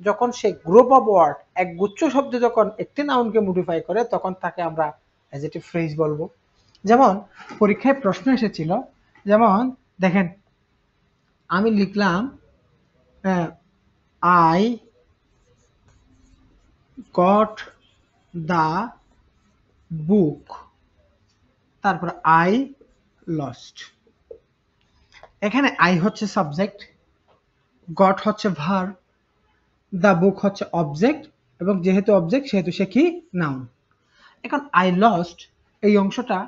যখন সে গ্রুপ অফ ওয়ার্ড এক গুচ্ছ শব্দ যখন একটি নাউনকে মডিফাই করে, তখন তাকে আমরা অ্যাজেটিভ ফ্রেজ বলব। যেমন, পরীক্ষায় প্রশ্ন এসেছিল, যেমন, দেখেন আমি লিখলাম আই গট দা বুক তারপর আই লস্ট এখানে আই হচ্ছে সাবজেক্ট গট হচ্ছে ভার দ্য বুক হচ্ছে অবজেক্ট এবং যেহেতু অবজেক্ট সেহেতু সে কি? নাউন এখন আই লস্ট এই অংশটা,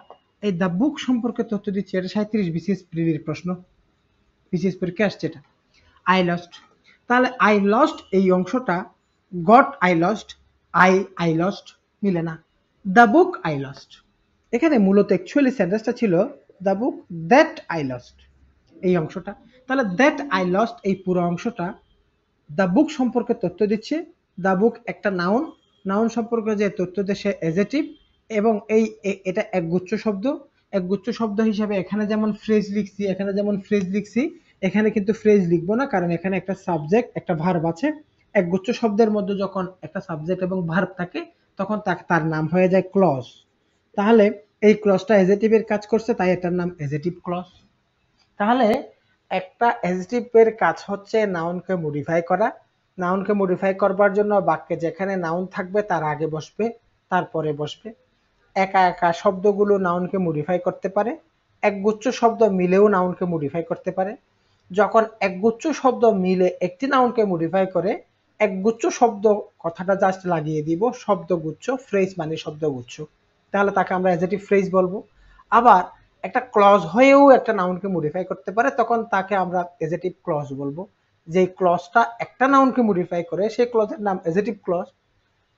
এই দ্য বুক সম্পর্কে তথ্য দিচ্ছে, এটা সাঁত্রিশ প্রিভির প্রশ্ন। বিসিএস পরীক্ষা আসছে এটা আই লস্ট তাহলে আই লস্ট এই অংশটা got I lost I I lost মিলে না। দ্য বুক আই লস্ট এখানে মূলত অ্যাকচুয়ালি সেন্টেন্সটা ছিল the book that I lost এই অংশটা। তাহলে দ্যাট আই লস্ট এই পুরো অংশটা দ্য বুক সম্পর্কে তথ্য দিচ্ছে। দ্য বুক একটা নাউন নাউন সম্পর্কে যে তথ্য দেশে এজেটিভ এবং এই এটা একগুচ্ছ শব্দ। একগুচ্ছ শব্দ হিসাবে এখানে যেমন ফ্রেজ লিখছি, এখানে যেমন ফ্রেজ লিখছি, এখানে কিন্তু ফ্রেজ লিখব না, কারণ এখানে একটা সাবজেক্ট একটা ভার্ব আছে। একগুচ্ছ শব্দের মধ্যে যখন একটা সাবজেক্ট এবং ভার্ব থাকে, তখন তার নাম হয়ে যায় ক্লজ তাহলে এই ক্লজটা এজেটিভের কাজ করছে, তাই এটার নাম এজেটিভ ক্লজ তাহলে একটা এজেটিভের কাজ হচ্ছে নাউনকে মডিফাই করা। নাউনকে মডিফাই করবার জন্য বাক্যে যেখানে নাউন থাকবে, তার আগে বসবে, তারপরে বসবে। একা একা শব্দগুলো নাউনকে মডিফাই করতে পারে, একগুচ্ছ শব্দ মিলেও নাউনকে মডিফাই করতে পারে। যখন একগুচ্ছ শব্দ মিলে একটি নাউনকে মডিফাই করে, একগুচ্ছ শব্দ কথাটা জাস্ট লাগিয়ে দিব, শব্দগুচ্ছ ফ্রেজ মানে শব্দগুচ্ছ। তাহলে তাকে আমরা এজ এজেটিভ ফ্রেজ বলব। আবার একটা ক্লজ হয়েও একটা নাউনকে মডিফাই করতে পারে, তখন তাকে আমরা এজেটিভ ক্লজ বলব। যে ক্লজটা একটা নাউনকে মডিফাই করে, সেই ক্লজের নাম এজেটিভ ক্লজ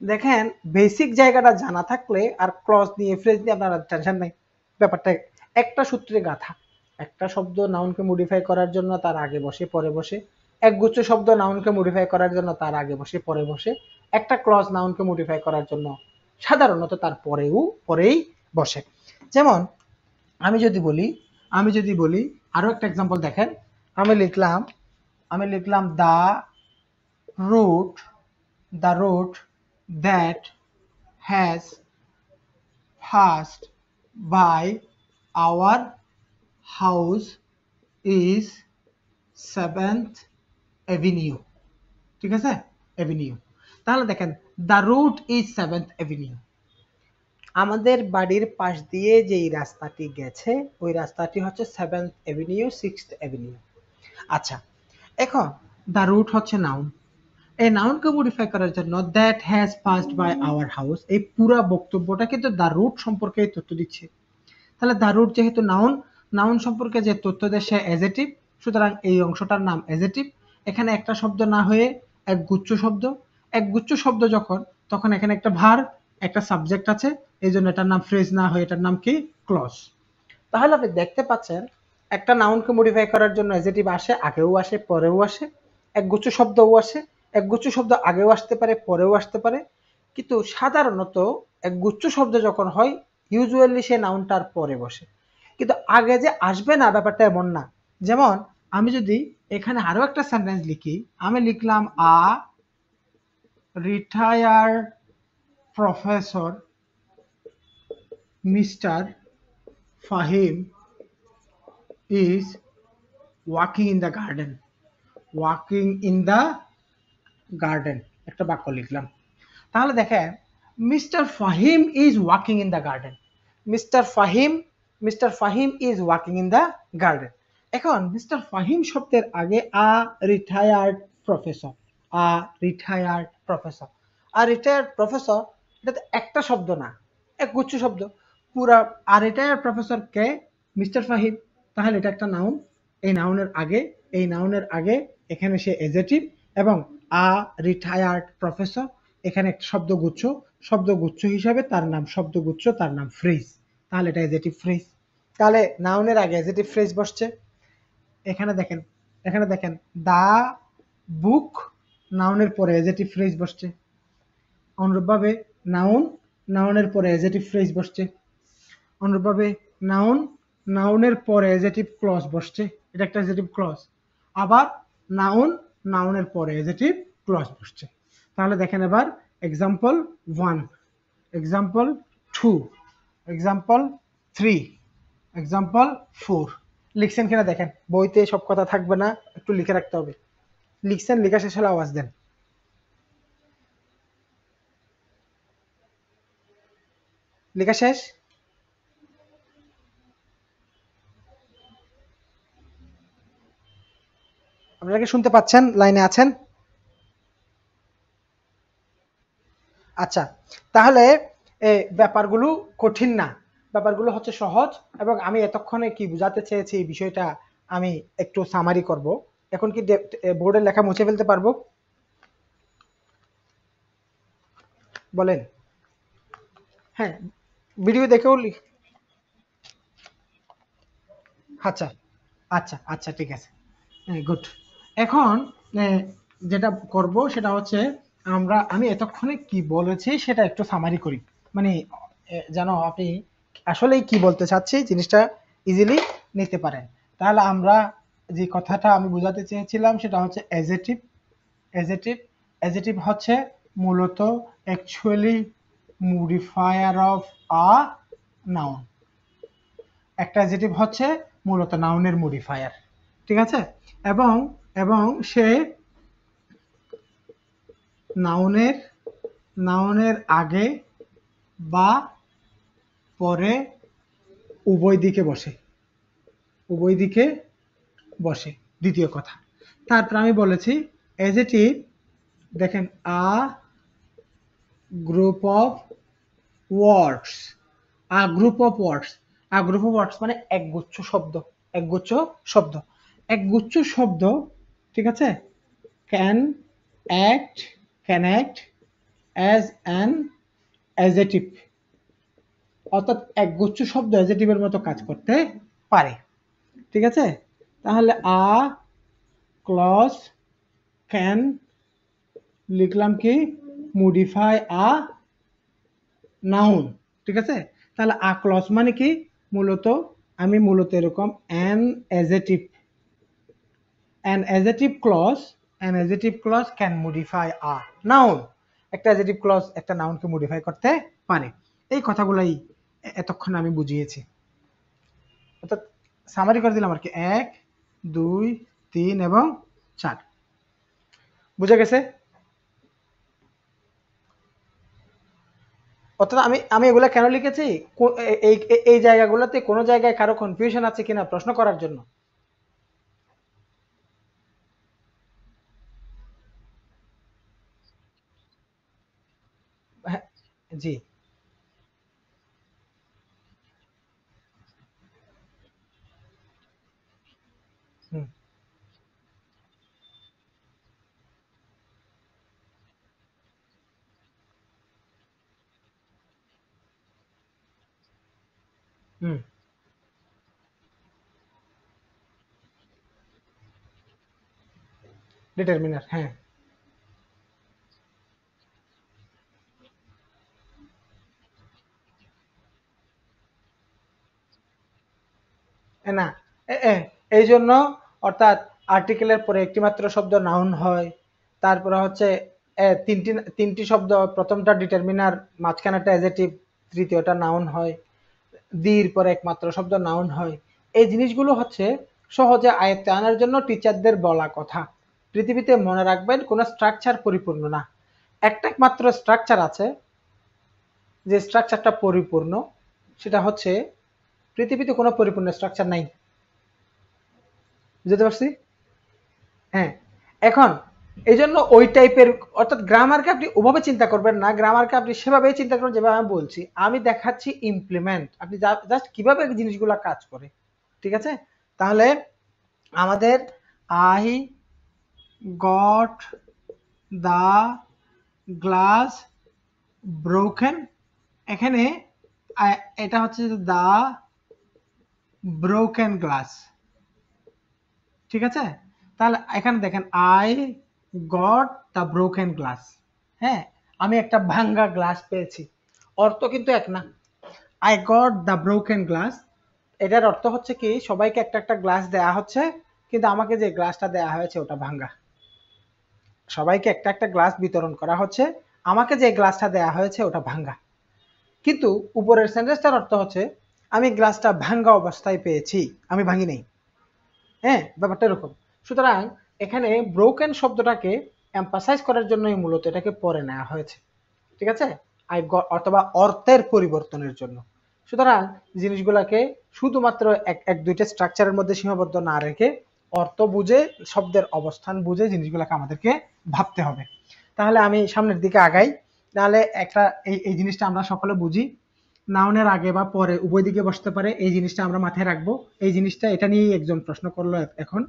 দেখেন বেসিক জায়গাটা জানা থাকলে আর ক্লজ নিয়ে ফ্রেজ নিয়ে আপনার টেনশন নাই। ব্যাপারটা একটা সূত্রে গাথা। একটা শব্দ নাউনকে মডিফাই করার জন্য তার আগে বসে, পরে বসে। একগুচ্ছ শব্দ নাউনকে মডিফাই করার জন্য তার আগে বসে, পরে বসে। একটা ক্লজ নাউনকে মডিফাই করার জন্য সাধারণত তার পরেও, পরেই বসে। যেমন, আমি যদি বলি, আমি যদি বলি, আরও একটা এক্সাম্পল দেখেন। আমি লিখলাম আমি লিখলাম the route the route that has first by our house is seventh avenue ঠিক আছে? অ্যাভিনিউ তাহলে দেখেন the route is seventh avenue আমাদের বাড়ির পাশ দিয়ে যেই রাস্তাটি গেছে, ওই রাস্তাটি হচ্ছে সেভেন্থ অ্যাভিনিউ সিক্স অ্যাভিনিউ আচ্ছা এখন দ্য রুট হচ্ছে নাউন এই নাউনকে মডিফাই করার জন্য that has passed by our house এই পুরা বক্তব্যটা কিন্তু দ্য রুট সম্পর্কে তথ্য দিচ্ছে। তাহলে দ্য রুট যেহেতু নাউন নাউন সম্পর্কে যে তথ্য দেয় সে এজেটিভ সুতরাং এই অংশটার নাম এজেটিভ এখানে একটা শব্দ না হয়ে এক গুচ্ছ শব্দ। এক গুচ্ছ শব্দ যখন, তখন এখানে একটা ভার, একটা সাবজেক্ট আছে এই জন্য এটার নাম ফ্রেজ না হয়ে এটার নাম কি? ক্লজ তাহলে আপনি দেখতে পাচ্ছেন, একটা নাউনকে মডিফাই করার জন্য এজেটিভ আসে, আগেও আসে, পরেও আসে একগুচ্ছ শব্দও আসে একগুচ্ছ শব্দ আগেও আসতে পারে, পরেও আসতে পারে। কিন্তু সাধারণত একগুচ্ছ শব্দ যখন হয় ইউজুয়ালি সে নাউনটার পরে বসে। কিন্তু আগে যে আসবে না, ব্যাপারটা এমন না। যেমন, আমি যদি এখানে আরও একটা সেন্টেন্স লিখি, আমি লিখলাম, a retire professor mister Fahim is walking in the garden walking in the garden একটা বাক্য লিখলাম। তাহলে দেখেন mister Fahim is walking in the garden mister Fahim mister Fahim is walking in the garden এখন mister Fahim শব্দের আগে a retired professor a retired professor R retired professor এটা তো একটা শব্দ না, এক গুচ্ছ শব্দ। পুরা আর রিটায়ার্ড প্রফেসর কে মিস্টার ফাহিম তাহলে এটা একটা নাউন এই নাউনের আগে, এই নাউনের আগে এখানে সে এজেটিভ এবং আ রিটায়ার্ড প্রফেসর এখানে একটা শব্দগুচ্ছ শব্দগুচ্ছ হিসাবে তার নাম, শব্দগুচ্ছ তার নাম ফ্রেজ তাহলে এটা এজেটিভ ফ্রেজ তাহলে নাউনের আগে এজেটিভ ফ্রেজ বসছে। এখানে দেখেন এখানে দেখেন, দা বুক নাউনের পরে এজেটিভ ফ্রেজ বসছে। অনুরূপভাবে নাউন নাউনের পরে এজেটিভ ফ্রেজ বসছে। অনুরূপভাবে নাউন নাউনের পরে এজেটিভ ক্লজ বসছে। এটা একটা এজেটিভ ক্লজ আবার নাউন নাউনের পরে এজেটিভ ক্লজ বসছে। তাহলে দেখেন এবার example one example two example three example four লিখছেন কিনা দেখেন, বইতে সব কথা থাকবে না, একটু লিখে রাখতে হবে। লিখছেন, লেখা শেষ হলে আওয়াজ দেন। লেখা শেষ? আপনারা কি শুনতে পাচ্ছেন? লাইনে আছেন? আচ্ছা তাহলে ব্যাপারগুলো কঠিন না। ব্যাপারগুলো হচ্ছে সহজ এবং আমি এতক্ষণে কি বোঝাতে চেয়েছি এই বিষয়টা আমি একটু সামারি করব। এখন কি বোর্ডের লেখা মুছে ফেলতে পারব? বলেন। হ্যাঁ ভিডিও দেখেও আচ্ছা আচ্ছা আচ্ছা ঠিক আছে। গুড। এখন যেটা করব সেটা হচ্ছে আমরা, আমি এতক্ষণে কি বলেছি সেটা একটু সামারি করি। মানে যেন আপনি আসলেই কি বলতে চাচ্ছি জিনিসটা ইজিলি নিতে পারেন। তাহলে আমরা যে কথাটা আমি বোঝাতে চেয়েছিলাম সেটা হচ্ছে অ্যাজেটিভ অ্যাজেটিভ অ্যাজেটিভ হচ্ছে মূলত actually modifier of a noun একটা অ্যাজেটিভ হচ্ছে মূলত নাউনের মডিফায়ার ঠিক আছে? এবং এবং সে নাউনের নাউনের আগে বা পরে উভয় দিকে বসে। উভয় দিকে বসে, দ্বিতীয় কথা। তারপর আমি বলেছি অ্যাজেটিভ দেখেন a group of words a group of words a group of words মানে একগুচ্ছ শব্দ একগুচ্ছ শব্দ। একগুচ্ছ শব্দ ঠিক আছে? Can act can act as an adjective অর্থাৎ একগুচ্ছ শব্দ অ্যাজেটিভের মতো কাজ করতে পারে। ঠিক আছে? তাহলে আ ক্লস ক্যান লিখলাম কি? মডিফাই আ নাউন ঠিক আছে? তাহলে আ ক্লস মানে কি? মূলত আমি মূলত এরকম an adjective an adjective clause an adjective clause can modify a noun একটা অ্যাজেটিভ ক্লজ একটা নাউনকে মডিফাই করতে পারে। এই কথাগুলাই এতক্ষণ আমি বুঝিয়েছি। অর্থাৎ সামারি করে দিলাম আর কি। এক, দুই, তিন এবং চার। বুঝে গেছে? অর্থাৎ আমি আমি এগুলা কেন লিখেছি? এই জায়গাগুলোতে কোনো জায়গায় কারও কনফিউশন আছে কিনা প্রশ্ন করার জন্য। হ্যাঁ, জি হুম হুম ডিটারমিনার না। এই জন্য অর্থাৎ আর্টিকেলের পরে একটি মাত্র শব্দ নাউন হয়, তারপরে হচ্ছে তিনটি তিনটি শব্দ, প্রথমটা ডিটারমিনার মাঝখানেটা অ্যাজেটিভ তৃতীয়টা নাউন হয়, দির পরে একমাত্র শব্দ নাউন হয়। এই জিনিসগুলো হচ্ছে সহজে আয়ত্তে আনার জন্য টিচারদের বলা কথা। পৃথিবীতে মনে রাখবেন কোনো স্ট্রাকচার পরিপূর্ণ না। একটা একমাত্র স্ট্রাকচার আছে, যে স্ট্রাকচারটা পরিপূর্ণ, সেটা হচ্ছে পৃথিবীতে কোনো পরিপূর্ণ স্ট্রাকচার নাই। বুঝতে পারছি? হ্যাঁ। এখন এই জন্য ওই টাইপের অর্থাৎ গ্রামারকে আপনি ওভাবে চিন্তা করবেন না গ্রামারকে আপনি সেভাবেই চিন্তা করবেন, যেভাবে আমি বলছি। আমি দেখাচ্ছি ইমপ্লিমেন্ট আপনি জাস্ট কীভাবে জিনিসগুলো কাজ করে, ঠিক আছে? তাহলে আমাদের I got the glass broken এখানে এটা হচ্ছে দা ব্রোকেন গ্লাস ঠিক আছে? তাহলে এখানে দেখেন I got the broken glass হ্যাঁ আমি একটা ভাঙ্গা গ্লাস পেয়েছি। অর্থ কিন্তু এক না। I got the broken glass এটার অর্থ হচ্ছে কি, সবাইকে একটা একটা গ্লাস দেয়া হচ্ছে, কিন্তু আমাকে যে গ্লাসটা দেয়া হয়েছে ওটা ভাঙ্গা। সবাইকে একটা একটা গ্লাস বিতরণ করা হচ্ছে, আমাকে যে গ্লাসটা দেয়া হয়েছে ওটা ভাঙ্গা। কিন্তু উপরের সেন্টেন্সটার অর্থ হচ্ছে আমি গ্লাসটা ভাঙ্গা অবস্থায় পেয়েছি। আমি ভাঙি নাই হ্যাঁ ব্যাপারটা এরকম। সুতরাং এখানে ব্রোকেন শব্দটাকে এম্পাসাইজ করার জন্যই মূলত এটাকে পরে নেওয়া হয়েছে। ঠিক আছে? আই অথবা অর্থের পরিবর্তনের জন্য। সুতরাং জিনিসগুলোকে শুধুমাত্র এক এক, দুইটা স্ট্রাকচারের মধ্যে সীমাবদ্ধ না রেখে অর্থ বুঝে, শব্দের অবস্থান বুঝে জিনিসগুলোকে আমাদেরকে ভাবতে হবে। তাহলে আমি সামনের দিকে আগাই। তাহলে একটা, এই এই জিনিসটা আমরা সকলে বুঝি। নাউনের আগে বা পরে উভয় দিকে বসতে পারে, এই জিনিসটা আমরা মাথায় রাখব। এই জিনিসটা, এটা নিয়েই একজন প্রশ্ন করল এখন।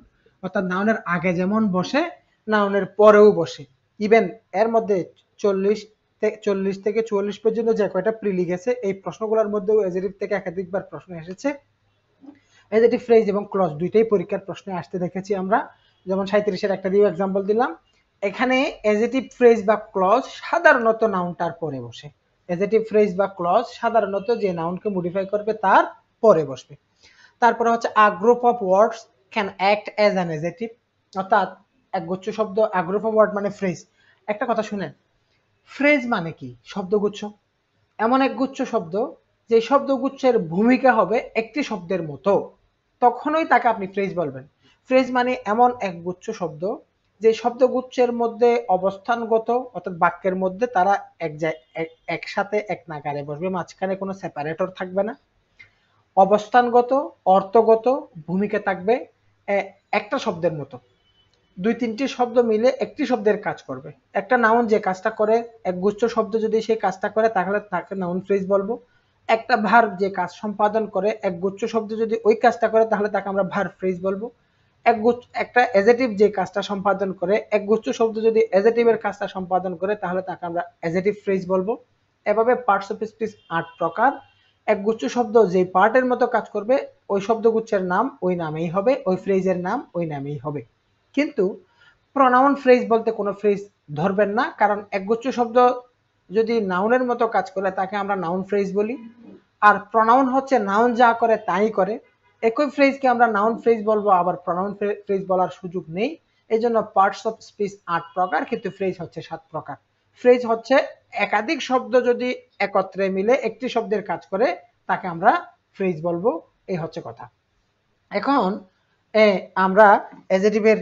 অর্থাৎ নাউনের আগে যেমন বসে, নাউনের পরেও বসে। ইভেন এর মধ্যে চল্লিশ চল্লিশ থেকে চুয়াল্লিশ পর্যন্ত যে কয়টা প্রিলি গেছে এই প্রশ্নগুলোর মধ্যেও এজেটিভ থেকে একাধিকবার প্রশ্ন এসেছে। এজেটিভ ফ্রেজ এবং ক্লজ দুইটাই পরীক্ষার প্রশ্নে আসতে দেখেছি আমরা। যেমন সাঁত্রিশের একটা দিয়ে এক্সাম্পল দিলাম। এখানে এজেটিভ ফ্রেজ বা ক্লজ সাধারণত নাউনটার পরে বসে। এজেটিভ ফ্রেজ বা ক্লজ সাধারণত যে নাউনকে মডিফাই করবে তার পরে বসবে। তারপরে হচ্ছে a group of words can act as an adjective অর্থাৎ একগুচ্ছ শব্দ আ গ্রুপ অফ ওয়ার্ড মানে ফ্রেজ একটা কথা শুনেন ফ্রেজ মানে কি? শব্দগুচ্ছ এমন এক গুচ্ছ শব্দ, যে শব্দগুচ্ছের ভূমিকা হবে একটি শব্দের মতো। তখনই তাকে আপনি ফ্রেজ বলবেন। ফ্রেজ মানে এমন এক গুচ্ছ শব্দ যে শব্দগুচ্ছের মধ্যে অবস্থানগত অর্থাৎ বাক্যের মধ্যে তারা এক একসাথে এক নাগারে বসবে, মাঝখানে কোনো সেপারেটর থাকবে না। অবস্থানগত, অর্থগত ভূমিকা থাকবে একটা শব্দের মতো। দুই তিনটি শব্দ মিলে একটি শব্দের কাজ করবে। একটা নাউন যে কাজটা করে, এক গুচ্ছ শব্দ যদি সেই কাজটা করে, তাহলে তাকে নাউন ফ্রেজ বলব। একটা ভার্ব যে কাজ সম্পাদন করে, এক গুচ্ছ শব্দ যদি ওই কাজটা করে, তাহলে তাকে আমরা ভার্ব ফ্রেজ বলব। এক গুচ্ছ একটা এজেটিভ যে কাজটা সম্পাদন করে এক গুচ্ছ শব্দ যদি এজেটিভের কাজটা সম্পাদন করে, তাহলে তাকে আমরা এজেটিভ ফ্রেজ বলব। এভাবে পার্টস অফ স্পিচ আট প্রকার। এক গুচ্ছ শব্দ যে পার্টের মতো কাজ করবে, ওই শব্দগুচ্ছের নাম ওই নামেই হবে, ওই ফ্রেজের নাম ওই নামেই হবে। কিন্তু প্রনাউন ফ্রেজ বলতে কোনো ফ্রেজ ধরবেন না, কারণ একগুচ্ছ শব্দ যদি নাউনের মতো কাজ করে, তাকে আমরা নাউন ফ্রেজ বলি। আর প্রনাউন হচ্ছে নাউন যা করে, তাই করে। একই ফ্রেজকে আমরা নাউন ফ্রেজ বলব, আবার প্রনাউন ফ্রেজ বলার সুযোগ নেই। এই জন্য পার্টস অফ স্পিচ আট প্রকার, কিন্তু ফ্রেজ হচ্ছে সাত প্রকার। ফ্রেজ হচ্ছে একাধিক শব্দ যদি একত্রে মিলে একটি শব্দের কাজ করে, তাকে আমরা ফ্রেজ বলব। এই হচ্ছে কথা। এখন আমরা এজেটিভের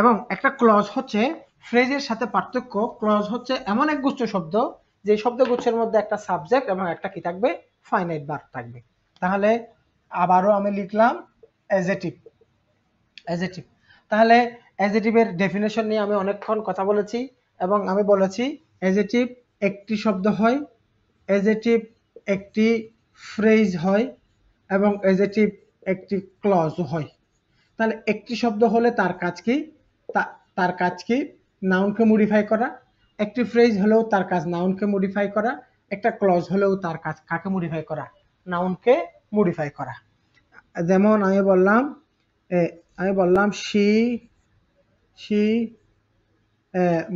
এবং একটা ক্লজ হচ্ছে ফ্রেজের সাথে পার্থক্য। ক্লজ হচ্ছে এমন এক গুচ্ছ শব্দ যে শব্দগুচ্ছের মধ্যে একটা সাবজেক্ট এবং একটা কি থাকবে? ফাইনাইট বার থাকবে। তাহলে আবারও আমি লিখলাম অ্যাজেটিভ অ্যাজেটিভ তাহলে অ্যাজেটিভের ডেফিনেশন নিয়ে আমি অনেকক্ষণ কথা বলেছি এবং আমি বলেছি এজেটিভ একটি শব্দ হয় এজেটিভ একটি ফ্রেজ হয় এবং এজেটিভ একটি ক্লজ হয়। তাহলে একটি শব্দ হলে তার কাজ কি? তার কাজ কি? নাউনকে মডিফাই করা। একটি ফ্রেজ হলেও তার কাজ নাউনকে মডিফাই করা। একটা ক্লজ হলেও তার কাজ কাকে মডিফাই করা? নাউনকে মডিফাই করা। যেমন আমি বললাম আমি বললাম শি শি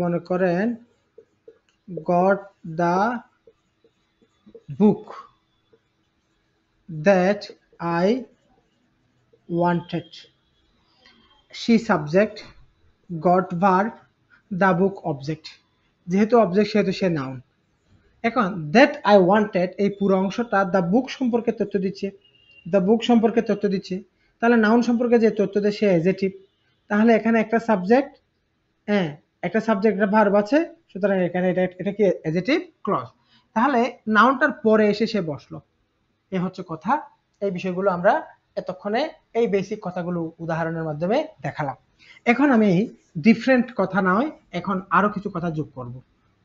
মনে করেন got the book that I wanted. she subject got verb, the book object যেহেতু অবজেক্ট সেহেতু সে নাউন এখন দ্যাট আই ওয়ান্টেড এই পুরো অংশটা দ্য বুক সম্পর্কে তথ্য দিচ্ছে। দ্য বুক সম্পর্কে তথ্য দিচ্ছে। তাহলে নাউন সম্পর্কে যে তথ্য দেয়, সে এজেটিভ তাহলে এখানে একটা সাবজেক্ট হ্যাঁ একটা সাবজেক্ট একটা ভার্ব আছে, সুতরাং এখানে এটা এটা কি এজেটিভ ক্লজ তাহলে নাউনটার পরে এসে সে বসল। এ হচ্ছে কথা। এই বিষয়গুলো আমরা এতক্ষণে এই বেসিক কথাগুলো উদাহরণের মাধ্যমে দেখালাম। এখন আমি ডিফারেন্ট কথা নয়, এখন আরও কিছু কথা যোগ করব।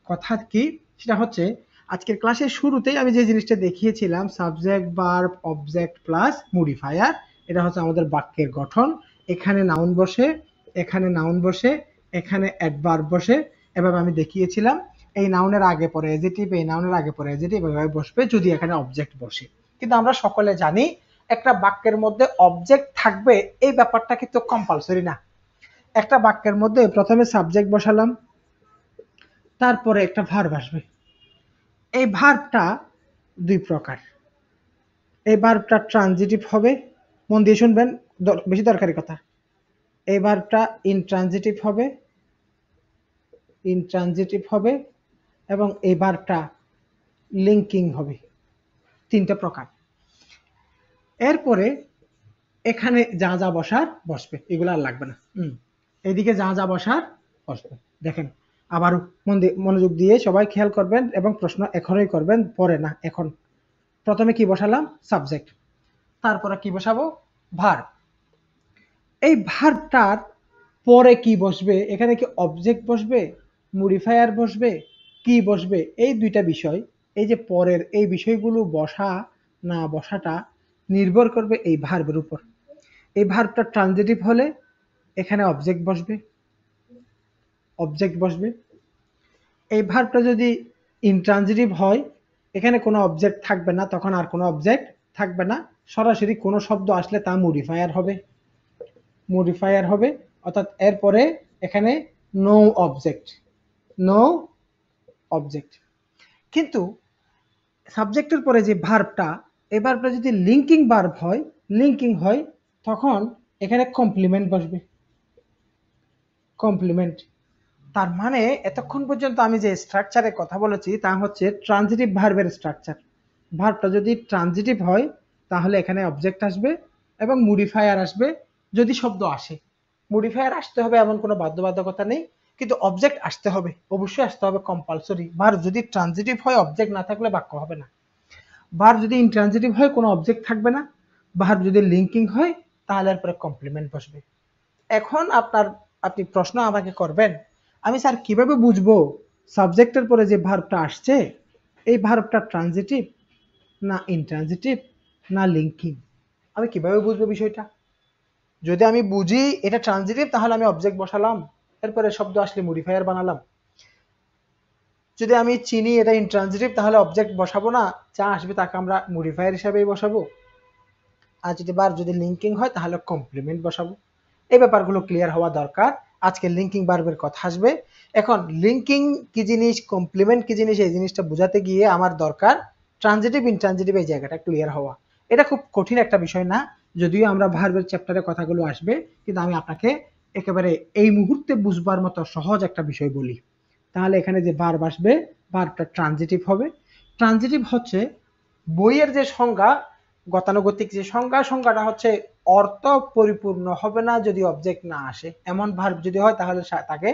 কথা কি? সেটা হচ্ছে আজকের ক্লাসের শুরুতেই আমি যে জিনিসটা দেখিয়েছিলাম subject verb object plus modifier এটা হচ্ছে আমাদের বাক্যের গঠন। এখানে নাউন বসে, এখানে নাউন বসে, এখানে অ্যাডভার্ব বসে, এভাবে আমি দেখিয়েছিলাম। এই নাউনের আগে পরে এজেটিভ এই নাউনের আগে পরে এজেটিভ এভাবে বসবে যদি এখানে অবজেক্ট বসে। কিন্তু আমরা সকলে জানি একটা বাক্যের মধ্যে অবজেক্ট থাকবে, এই ব্যাপারটা কিন্তু কম্পালসরি না। একটা বাক্যের মধ্যে প্রথমে সাবজেক্ট বসালাম, তারপরে একটা ভার্ব আসবে। এই ভার্বটা দুই প্রকার। এই ভার্বটা ট্রানজিটিভ হবে, মন দিয়ে শুনবেন বেশি দরকারি কথা। এই ভার্বটা ইনট্রানজিটিভ হবে ইনট্রানজিটিভ হবে, এবং এই ভার্বটা লিঙ্কিং হবে। তিনটা প্রকার। এরপরে এখানে যা যা বসার বসবে, এগুলো আর লাগবে না। হুম এদিকে যা যা বসার বসবে। দেখেন আবারও মনোযোগ দিয়ে সবাই খেয়াল করবেন এবং প্রশ্ন এখনই করবেন, পরে না, এখন। প্রথমে কি বসালাম? সাবজেক্ট তারপরে কি বসাবো? ভার এই ভারটার পরে কি বসবে? এখানে কি অবজেক্ট বসবে? মডিফায়ার বসবে? কি বসবে? এই দুইটা বিষয়, এই যে পরের এই বিষয়গুলো বসা, না বসাটা নির্ভর করবে এই ভার্বের উপর। এই ভার্বটা ট্রানজিটিভ হলে এখানে অবজেক্ট বসবে। অবজেক্ট বসবে। এই ভার্বটা যদি ইনট্রানজিটিভ হয়, এখানে কোনো অবজেক্ট থাকবে না, তখন আর কোনো অবজেক্ট থাকবে না। সরাসরি কোনো শব্দ আসলে তা মডিফায়ার হবে। মডিফায়ার হবে, অর্থাৎ এরপরে এখানে নো অবজেক্ট নো অবজেক্ট কিন্তু সাবজেক্টের পরে যে ভার্বটা এই ভার্বটা যদি লিঙ্কিং ভার্ব হয় লিঙ্কিং হয়, তখন এখানে কমপ্লিমেন্ট বসবে। কমপ্লিমেন্ট তার মানে এতক্ষণ পর্যন্ত আমি যে স্ট্রাকচারের কথা বলেছি, তা হচ্ছে ট্রানজিটিভ ভার্বের স্ট্রাকচার ভার্বটা যদি ট্রানজিটিভ হয়, তাহলে এখানে অবজেক্ট আসবে এবং মডিফায়ার আসবে যদি শব্দ আসে। মডিফায়ার আসতে হবে এমন কোনো বাধ্যবাধকতা নেই, কিন্তু অবজেক্ট আসতে হবে। অবশ্যই আসতে হবে কম্পালসরি ভার্ব যদি ট্রানজিটিভ হয় অবজেক্ট না থাকলে বাক্য হবে না। ভার্ব যদি ইনট্রানজিটিভ হয়, কোনো অবজেক্ট থাকবে না। ভার্ব যদি লিঙ্কিং হয়, তাহলে এরপরে কমপ্লিমেন্ট বসবে। এখন আপনার, আপনি প্রশ্ন আমাকে করবেন আমি স্যার কীভাবে বুঝব সাবজেক্টের পরে যে ভার্বটা আসছে? এই ভার্বটা ট্রানজিটিভ না ইনট্রানজিটিভ না লিঙ্কিং আমি কীভাবে বুঝব বিষয়টা? যদি আমি বুঝি এটা ট্রানজিটিভ তাহলে আমি অবজেক্ট বসালাম। এরপরে শব্দ আসলে মডিফায়ার বানালাম। যদি আমি চিনি এটা ইনট্রানজিটিভ তাহলে অবজেক্ট বসাবো না। যা আসবে তাকে আমরা মডিফায়ার হিসাবেই বসাবো। আর যদি বার যদি লিঙ্কিং হয়, তাহলে কমপ্লিমেন্ট বসাবো। এই ব্যাপারগুলো ক্লিয়ার হওয়া দরকার। আজকে লিঙ্কিং বার্বের কথা আসবে। এখন লিঙ্কিং কি জিনিস কমপ্লিমেন্ট কি জিনিস, এই জিনিসটা বোঝাতে গিয়ে আমার দরকার ট্রানজিটিভ ইনট্রানজিটিভ এই জায়গাটা ক্লিয়ার হওয়া। এটা খুব কঠিন একটা বিষয় না, যদিও আমরা ভার্বের চ্যাপ্টারে কথাগুলো আসবে, কিন্তু আমি আপনাকে একেবারে এই মুহূর্তে বুঝবার মতো সহজ একটা বিষয় বলি। তাহলে এখানে যে ভার্ব আসবে ভার্বটা ট্রানজিটিভ হবে। ট্রানজিটিভ হচ্ছে বইয়ের যে সংজ্ঞা গতানুগতিক যে সংজ্ঞা, সংজ্ঞাটা হচ্ছে অর্থ পরিপূর্ণ হবে না যদি অবজেক্ট না আসে। এমন ভার্ব যদি হয় তাহলে তাকে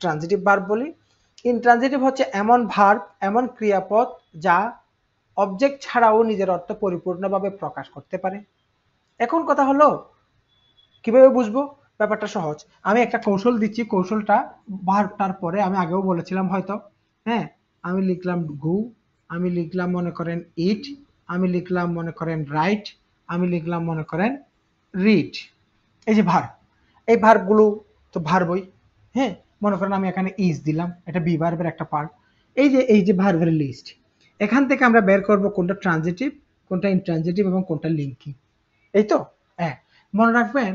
ট্রানজিটিভ ভার্ব বলি। ইনট্রানজিটিভ হচ্ছে এমন ভার্ব এমন ক্রিয়াপদ যা অবজেক্ট ছাড়াও নিজের অর্থ পরিপূর্ণভাবে প্রকাশ করতে পারে। এখন কথা হলো, কীভাবে বুঝব? ব্যাপারটা সহজ। আমি একটা কৌশল দিচ্ছি, কৌশলটা ভার্বটার পরে আমি আগেও বলেছিলাম হয়তো। হ্যাঁ আমি লিখলাম গু, আমি লিখলাম মনে করেন ইট আমি লিখলাম, মনে করেন রাইট আমি লিখলাম, মনে করেন রিড এই যে ভার্ব এই ভার্বগুলো তো ভার্বই হ্যাঁ? মনে করেন আমি এখানে ইজ দিলাম, এটা বি ভার্বের একটা পার্ট এই যে এই যে ভার্বের লিস্ট এখান থেকে আমরা বের করব কোনটা ট্রানজিটিভ কোনটা ইনট্রানজিটিভ এবং কোনটা লিঙ্কিং এই তো? হ্যাঁ। মনে রাখবেন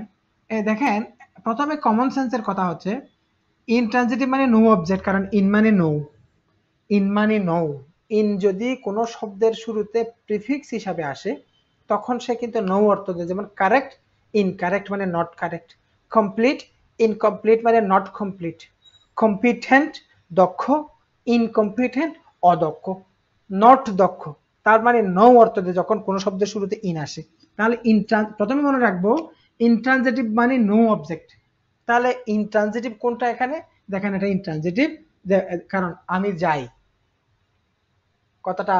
দেখেন, প্রথমে কমন সেন্সের কথা হচ্ছে ইনট্রানজিটিভ মানে নো অবজেক্ট কারণ ইন মানে নো ইন মানে নো ইন যদি কোনো শব্দের শুরুতে প্রিফিক্স হিসাবে আসে, তখন সে কিন্তু নৌ অর্থ দেয়। যেমন কারেক্ট ইনকারেক্ট মানে নট কারেক্ট কমপ্লিট ইনকমপ্লিট মানে নট কমপ্লিট কম্পিটেন্ট দক্ষ। ইনকম্পিটেন্ট অদক্ষ। নট দক্ষ। তার মানে নৌ অর্থ দেয় যখন কোনো শব্দের শুরুতে ইন আসে। তাহলে ইনট্রান প্রথমে মনে রাখব ইনট্রানজিটিভ মানে নো অবজেক্ট তাহলে ইনট্রানজেটিভ কোনটা এখানে? দেখেন এটা ইনট্রানজিটিভ কারণ আমি যাই। কথাটা,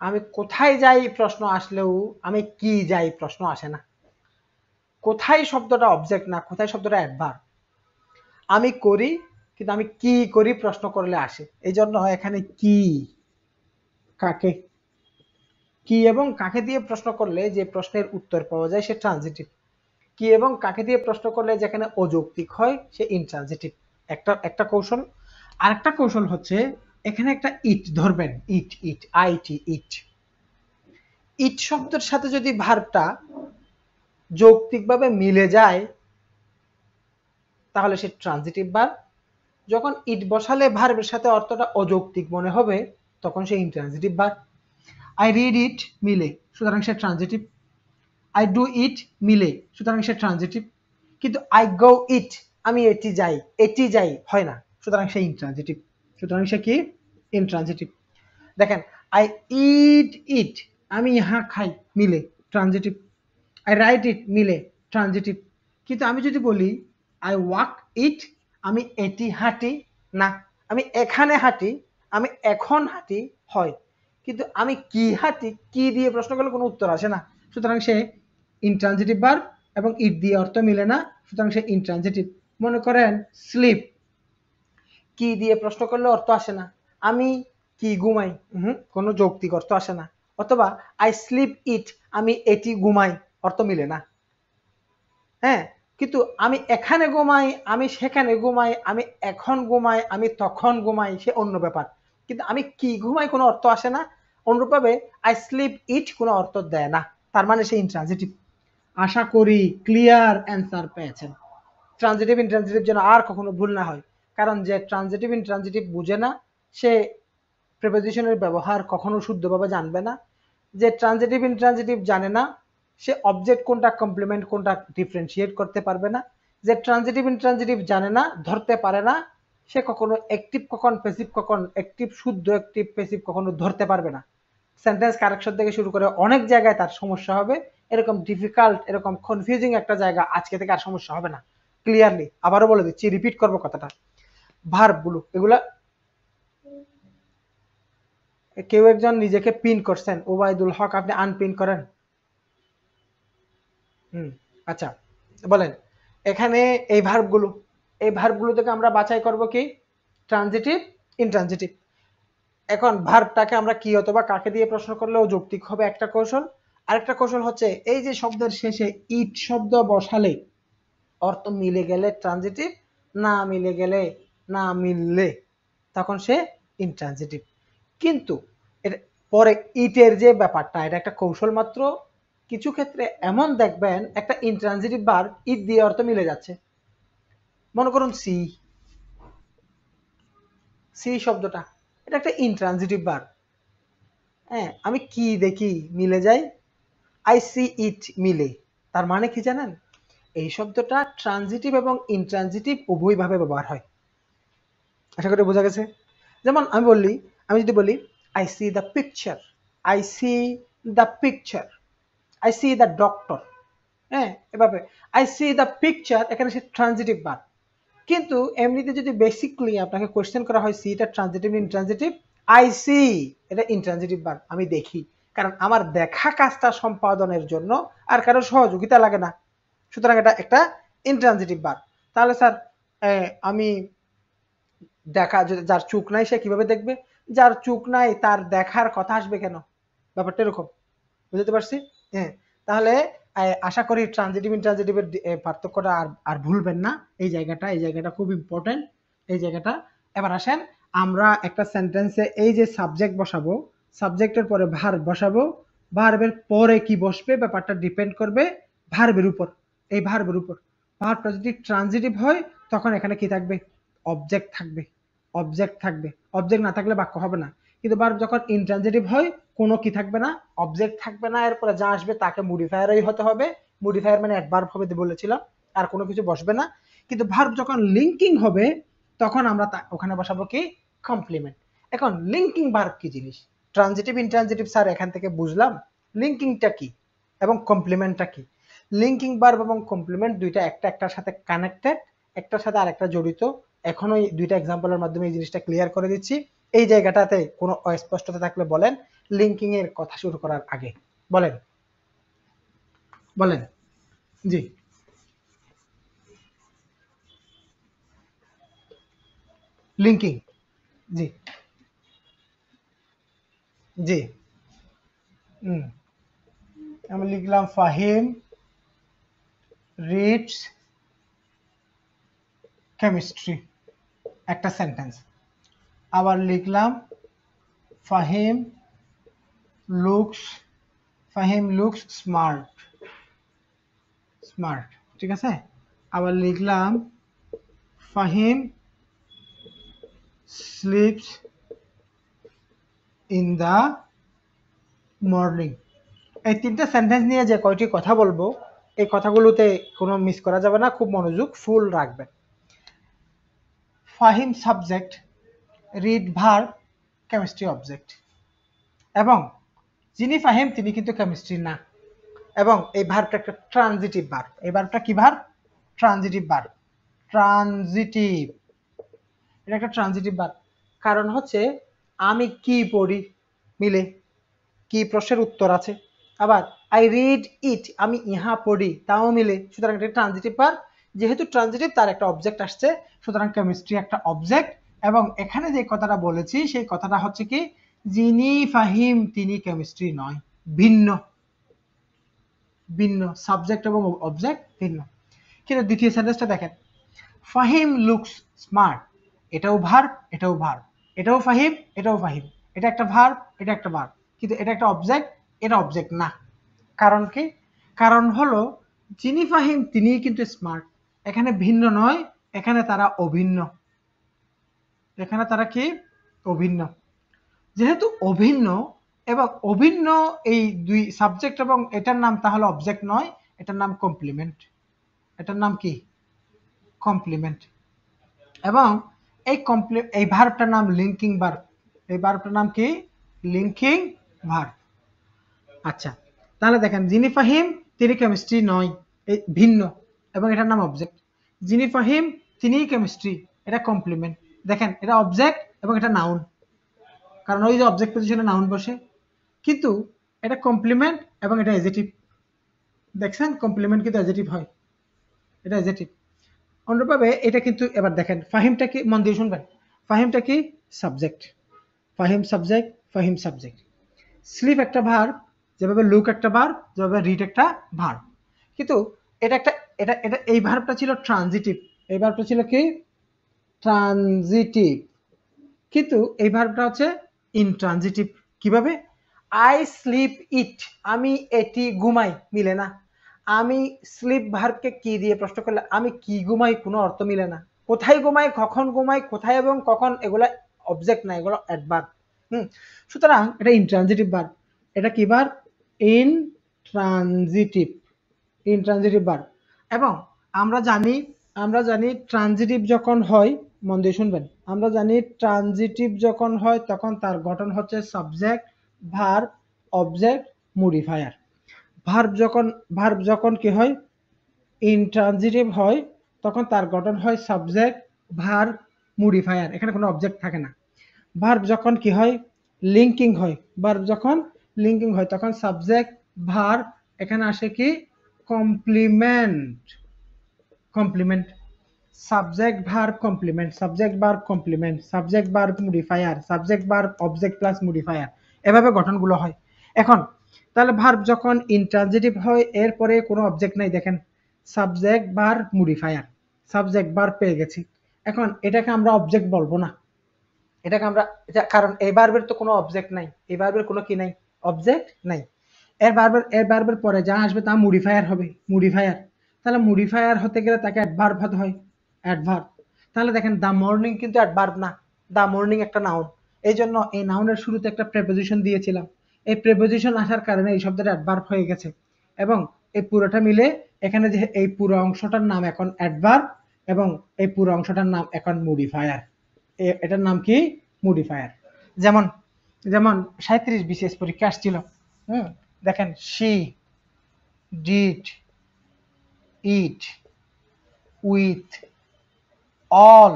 আমি কোথায় যাই প্রশ্ন আসলেও আমি কি যাই প্রশ্ন আসে না। কোথায় শব্দটা অবজেক্ট না, কোথায় শব্দটা অ্যাডভার আমি করি, কিন্তু আমি কি করি প্রশ্ন করলে আসে। এই জন্য এখানে কি, কাকে? কি এবং কাকে দিয়ে প্রশ্ন করলে যে প্রশ্নের উত্তর পাওয়া যায় সে ট্রানজিটিভ কি এবং কাকে দিয়ে প্রশ্ন করলে যেখানে অযৌক্তিক হয় সে ইনট্রানজিটিভ একটা একটা কৌশল। আরেকটা কৌশল হচ্ছে এখানে একটা ইট ধরবেন ইট ইট আইটি ইট ইট শব্দের সাথে যদি ভার্বটা যৌক্তিকভাবে মিলে যায়, তাহলে সে ট্রানজিটিভ ভার্ব যখন ইট বসালে ভার্বের সাথে অর্থটা অযৌক্তিক মনে হবে, তখন সে intransitive verb I read it মিলে, সুতরাং সে ট্রানজিটিভ আই ডু ইট মিলে, সুতরাং সে ট্রানজিটিভ কিন্তু আই গো ইট আমি এটি যাই এটি যাই, হয় না, সুতরাং সে ইনট্রানজিটিভ সুতরাং সে কি? ইনট্রানজিটিভ দেখেন আই ইট ইট আমি ইহা খাই মিলে ট্রানজিটিভ আই রাইট ইট মিলে ট্রানজিটিভ কিন্তু আমি যদি বলি আই ওয়াক ইট আমি এটি হাঁটি, না, আমি এখানে হাঁটি, আমি এখন হাঁটি, হয়। কিন্তু আমি কি হাঁটি, কি দিয়ে প্রশ্ন করলে কোনো উত্তর আসে না। সুতরাং সে ইনট্রানজিটিভ বার এবং ইট দিয়ে অর্থ মিলে না, সুতরাং সে ইনট্রানজিটিভ মনে করেন স্লিপ কি দিয়ে প্রশ্ন করলে অর্থ আসে না? আমি কি ঘুমাই? হুম কোনো যৌক্তিক অর্থ আসে না। অথবা আই স্লিপ ইট আমি এটি ঘুমাই, অর্থ মিলে না। হ্যাঁ কিন্তু আমি এখানে ঘুমাই, আমি সেখানে ঘুমাই, আমি এখন ঘুমাই, আমি তখন ঘুমাই, সে অন্য ব্যাপার। কিন্তু আমি কি ঘুমাই কোনো অর্থ আসে না। অনুরূপভাবে আই স্লিপ ইট কোনো অর্থ দেয় না। তার মানে সে ইন্ট্রানজিটিভ আশা করি ক্লিয়ার অ্যান্সার পেয়েছেন। ট্রানজিটিভ ইন্ট্রানজিটিভ যেন আর কখনো ভুল না হয়। কারণ যে ট্রানজিটিভ ইন্ট্রানজিটিভ বুঝে না, সে প্রিপোজিশনের ব্যবহার কখনো শুদ্ধভাবে জানবে না। যে ট্রানজিটিভ ইন্ট্রানজিটিভ জানে না, সে অবজেক্ট কোনটা কমপ্লিমেন্ট কোনটা ডিফারেন্সিয়েট করতে পারবে না। যে ট্রানজিটিভ ইন্ট্রানজিটিভ জানে না, ধরতে পারে না, সে কখনো অ্যাক্টিভ কখন প্যাসিভ কখন অ্যাক্টিভ শুদ্ধ অ্যাক্টিভ প্যাসিভ কখনো ধরতে পারবে না। সেন্টেন্স কারেকশন থেকে শুরু করে অনেক জায়গায় তার সমস্যা হবে। এরকম ডিফিকাল্ট এরকম কনফিউজিং একটা জায়গা আজকে থেকে আর সমস্যা হবে না। ক্লিয়ারলি আবারও বলে দিচ্ছি রিপিট করব কথাটা। ভার্বগুলো এগুলা কেউ একজন নিজেকে পিন করছেন। ওবায়দুল হক, আপনি আনপিন করেন। হুম আচ্ছা বলেন, এখানে এই ভার্বগুলো এই ভার্বগুলো থেকে আমরা বাছাই করব কি? ট্রানজিটিভ ইনট্রানজিটিভ এখন ভার্বটাকে আমরা কি অথবা কাকে দিয়ে প্রশ্ন করলেও যৌক্তিক হবে একটা কৌশল। আরেকটা কৌশল হচ্ছে, এই যে শব্দের শেষে ইট শব্দ বসালে অর্থ মিলে গেলে ট্রানজিটিভ না মিলে গেলে না মিললে তখন সে ইনট্রানজিটিভ কিন্তু পরে ইটের যে ব্যাপারটা, এটা একটা কৌশল মাত্র। কিছু ক্ষেত্রে এমন দেখবেন, একটা ইনট্রানজিটিভ বার ইট দিয়ে অর্থ মিলে যাচ্ছে। মনে করুন সি সি শব্দটা, এটা একটা ইনট্রানজিটিভ বার হ্যাঁ আমি কি দেখি মিলে যাই আই সি ইট মিলে। তার মানে কি জানেন? এই শব্দটা ট্রানজিটিভ এবং ইনট্রানজিটিভ উভয়ভাবে ব্যবহার হয়। আশা করি বোঝা গেছে। যেমন আমি বললি, আমি যদি বলি I see the picture I see the picture I see the doctor হ্যাঁ এভাবে। আই সি দ্য পিকচার এখানে সে ট্রানজিটিভ বার কিন্তু এমনিতে যদি বেসিকলি আপনাকে কোয়েশ্চেন করা হয় সি এটা ট্রানজিটিভ ইনট্রানজিটিভ আই সি এটা ইনট্রানজিটিভ বার আমি দেখি। কারণ আমার দেখা কাজটা সম্পাদনের জন্য আর কারও সহযোগিতা লাগে না। সুতরাং এটা একটা ইনট্রানজিটিভ বার তাহলে স্যার আমি দেখা যার চোখ নাই, সে কীভাবে দেখবে? যার চোখ নাই, তার দেখার কথা আসবে কেন? ব্যাপারটা এরকম। বুঝতে পারছি? হ্যাঁ। তাহলে আশা করি ট্রানজিটিভ ইনট্রানজিটিভের পার্থক্যটা আর আর ভুলবেন না। এই জায়গাটা এই জায়গাটা খুব ইম্পর্টেন্ট এই জায়গাটা। এবার আসেন, আমরা একটা সেন্টেন্সে এই যে সাবজেক্ট বসাবো সাবজেক্টের পরে ভার্ব বসাবো। ভার্বের পরে কি বসবে? ব্যাপারটা ডিপেন্ড করবে ভার্বের উপর। এই ভার্বের উপর। ভার্বটা যদি ট্রানজিটিভ হয়, তখন এখানে কি থাকবে? অবজেক্ট থাকবে। অবজেক্ট থাকবে। অবজেক্ট না থাকলে বাক্য হবে না। কিন্তু ভার্ব যখন ইনট্রানজিটিভ হয়, কোনো কি থাকবে না অবজেক্ট থাকবে না, এরপরে যা আসবে তাকে মডিফায়ারই হতে হবে। মডিফায়ার মানে অ্যাডভার্ব হবে বলেছিলাম, আর কোনো কিছু বসবে না। কিন্তু ভার্ব যখন লিঙ্কিং হবে, তখন আমরা ওখানে বসাবো কি? কমপ্লিমেন্ট এখন লিঙ্কিং ভার্ব কি জিনিস? ট্রানজিটিভ ইনট্রানজিটিভ স্যার এখান থেকে বুঝলাম। লিঙ্কিংটা কি? এবং কমপ্লিমেন্টটা কি? লিঙ্কিং ভার্ব এবং কমপ্লিমেন্ট দুইটা একটা একটার সাথে কানেক্টেড একটার সাথে আরেকটা জড়িত। এখন দুইটা এক্সাম্পলের মাধ্যমে এই জিনিসটা ক্লিয়ার করে দিচ্ছি। এই জায়গাটাতে কোনো অস্পষ্টতা থাকলে বলেন লিঙ্কিং এর কথা শুরু করার আগে। বলেন। বলেন। জি। লিঙ্কিং জি। জি। হুম। আমি লিখলাম ফাহিম রিডস কেমিস্ট্রি একটা সেন্টেন্স আবার লিখলাম, Fahim looks Fahim looks smart smart ঠিক আছে? আবার লিখলাম, Fahim sleeps in the morning এই তিনটা সেন্টেন্স নিয়ে যে কয়টি কথা বলব, এই কথাগুলোতে কোনো মিস করা যাবে না, খুব মনোযোগ ফুল রাখবেন। Fahim subject, read verb, chemistry object. এবং যিনি ফাহিম, তিনি কিন্তু কেমিস্ট্রি না। এবং এই ভারটা একটা ট্রানজিটিভ বার এই ভারটা কি ভার? ট্রানজিটিভ বার ট্রানজিটিভ। এটা একটা ট্রানজিটিভ ভার্ব কারণ হচ্ছে, আমি কি পড়ি মিলে? কি প্রশ্নের উত্তর আছে? আবার আই রিড ইট আমি ইহা পড়ি, তাও মিলে। সুতরাং এটা ট্রানজিটিভ ভার্ব যেহেতু ট্রানজিটিভ তার একটা অবজেক্ট আসছে, সুতরাং কেমিস্ট্রি একটা অবজেক্ট এবং এখানে যে কথাটা বলেছি, সেই কথাটা হচ্ছে কি, যিনি ফাহিম, তিনি কেমিস্ট্রি নয়, ভিন্ন। ভিন্ন সাবজেক্ট এবং অবজেক্ট ভিন্ন। কিন্তু দ্বিতীয় সেন্টেন্সটা দেখেন। ফাহিম লুকস স্মার্ট এটাও ভার্ব এটাও ভার্ব এটাও ফাহিম এটাও ফাহিম। এটা একটা ভার্ব এটা একটা ভার্ব কিন্তু এটা একটা অবজেক্ট এটা অবজেক্ট না। কারণ কি? কারণ হলো, যিনি ফাহিম, তিনিই কিন্তু স্মার্ট এখানে ভিন্ন নয়, এখানে তারা অভিন্ন। এখানে তারা কি? অভিন্ন। যেহেতু অভিন্ন, এবং অভিন্ন এই দুই সাবজেক্ট এবং এটার নাম তাহলে অবজেক্ট নয়, এটার নাম কমপ্লিমেন্ট এটার নাম কি? কমপ্লিমেন্ট এবং এই কমপ্লি এই ভার্বটার নাম লিঙ্কিং ভার্ব এই ভার্বটার নাম কি? লিঙ্কিং ভার্ব আচ্ছা তাহলে দেখেন, যিনি ফাহিম, তিনি কেমিস্ট্রি নয়, এই ভিন্ন। এবং এটার নাম অবজেক্ট যিনি ফাহিম তিনি কেমিস্ট্রি এটা কমপ্লিমেন্ট দেখেন, এটা অবজেক্ট এবং এটা নাউন কারণ ওই যে অবজেক্ট পজিশনে নাউন বসে। কিন্তু এটা কমপ্লিমেন্ট এবং এটা এজেটিভ দেখছেন? কমপ্লিমেন্ট কিন্তু এজেটিভ হয়। এটা এজেটিভ অন্যভাবে এটা কিন্তু এবার দেখেন ফাহিমটা কি, মন দিয়ে শুনবেন। ফাহিমটা কি subject Fahim subject Fahim subject sleep একটা ভার যেভাবে লুক একটা ভার যেভাবে রিড একটা ভার কিন্তু এটা একটা এটা এটা, এই ভার্বটা ছিল ট্রানজিটিভ এই ভার্বটা ছিল কি? ট্রানজিটিভ কিন্তু এই ভার্বটা হচ্ছে ইনট্রানজিটিভ কীভাবে? আই স্লিপ ইট আমি এটি ঘুমাই, মিলে না। আমি স্লিপ ভার্বকে কি দিয়ে প্রশ্ন করলে, আমি কি ঘুমাই কোনো অর্থ মিলে না। কোথায় ঘুমাই, কখন ঘুমাই, কোথায় এবং কখন, এগুলো অবজেক্ট না, এগুলো অ্যাডভার্ব হুম, সুতরাং এটা ইনট্রানজিটিভ ভার্ব এটা কি verb in transitive intransitive verb এবং আমরা জানি আমরা জানি ট্রানজিটিভ যখন হয়, মন দিয়ে শুনবেন, আমরা জানি ট্রানজিটিভ যখন হয়, তখন তার গঠন হচ্ছে subject verb object modifier verb যখন ভার্ব যখন কি হয়? ইনট্রানজিটিভ হয়, তখন তার গঠন হয় সাবজেক্ট ভার্ব মডিফায়ার এখানে কোনো অবজেক্ট থাকে না। ভার্ব যখন কি হয়? লিঙ্কিং হয়। ভার্ব যখন লিঙ্কিং হয়, তখন সাবজেক্ট ভার্ব এখানে আসে কি? Complement complement subject verb complement subject verb complement subject verb modifier subject verb object plus modifier এভাবে গঠনগুলো হয়। এখন, তাহলে ভার্ব যখন ইনট্রানজিটিভ হয়, এরপরে কোনো অবজেক্ট নাই, দেখেন subject verb modifier subject verb পেয়ে গেছি। এখন, এটাকে আমরা অবজেক্ট বলব না। এটাকে আমরা, কারণ এই ভার্বের তো কোনো অবজেক্ট নাই, এই ভার্বের কোনো কি নাই? অবজেক্ট নাই। এর ভার্বের এর ভার্বের পরে, যা আসবে তা মডিফায়ার হবে মডিফায়ার তাহলে মডিফায়ার হতে গেলে তাকে অ্যাডভার্ব হতে হয় অ্যাডভার্ব তাহলে দেখেন দ্য মর্নিং কিন্তু অ্যাডভার্ব না দ্য মর্নিং একটা নাউন এই জন্য এই নাউনের শুরুতে একটা প্রেপোজিশন দিয়েছিলাম। এই প্রেপোজিশন আসার কারণে এই শব্দটা অ্যাডভার্ব হয়ে গেছে। এবং এই পুরোটা মিলে এখানে যে এই পুরো অংশটার নাম এখন অ্যাডভার্ব এবং এই পুরো অংশটার নাম এখন মডিফায়ার এটার নাম কি? মডিফায়ার যেমন যেমন সাঁত্রিশ বিসিএস পরীক্ষা আসছিল, হুম? দেখেন she did it with all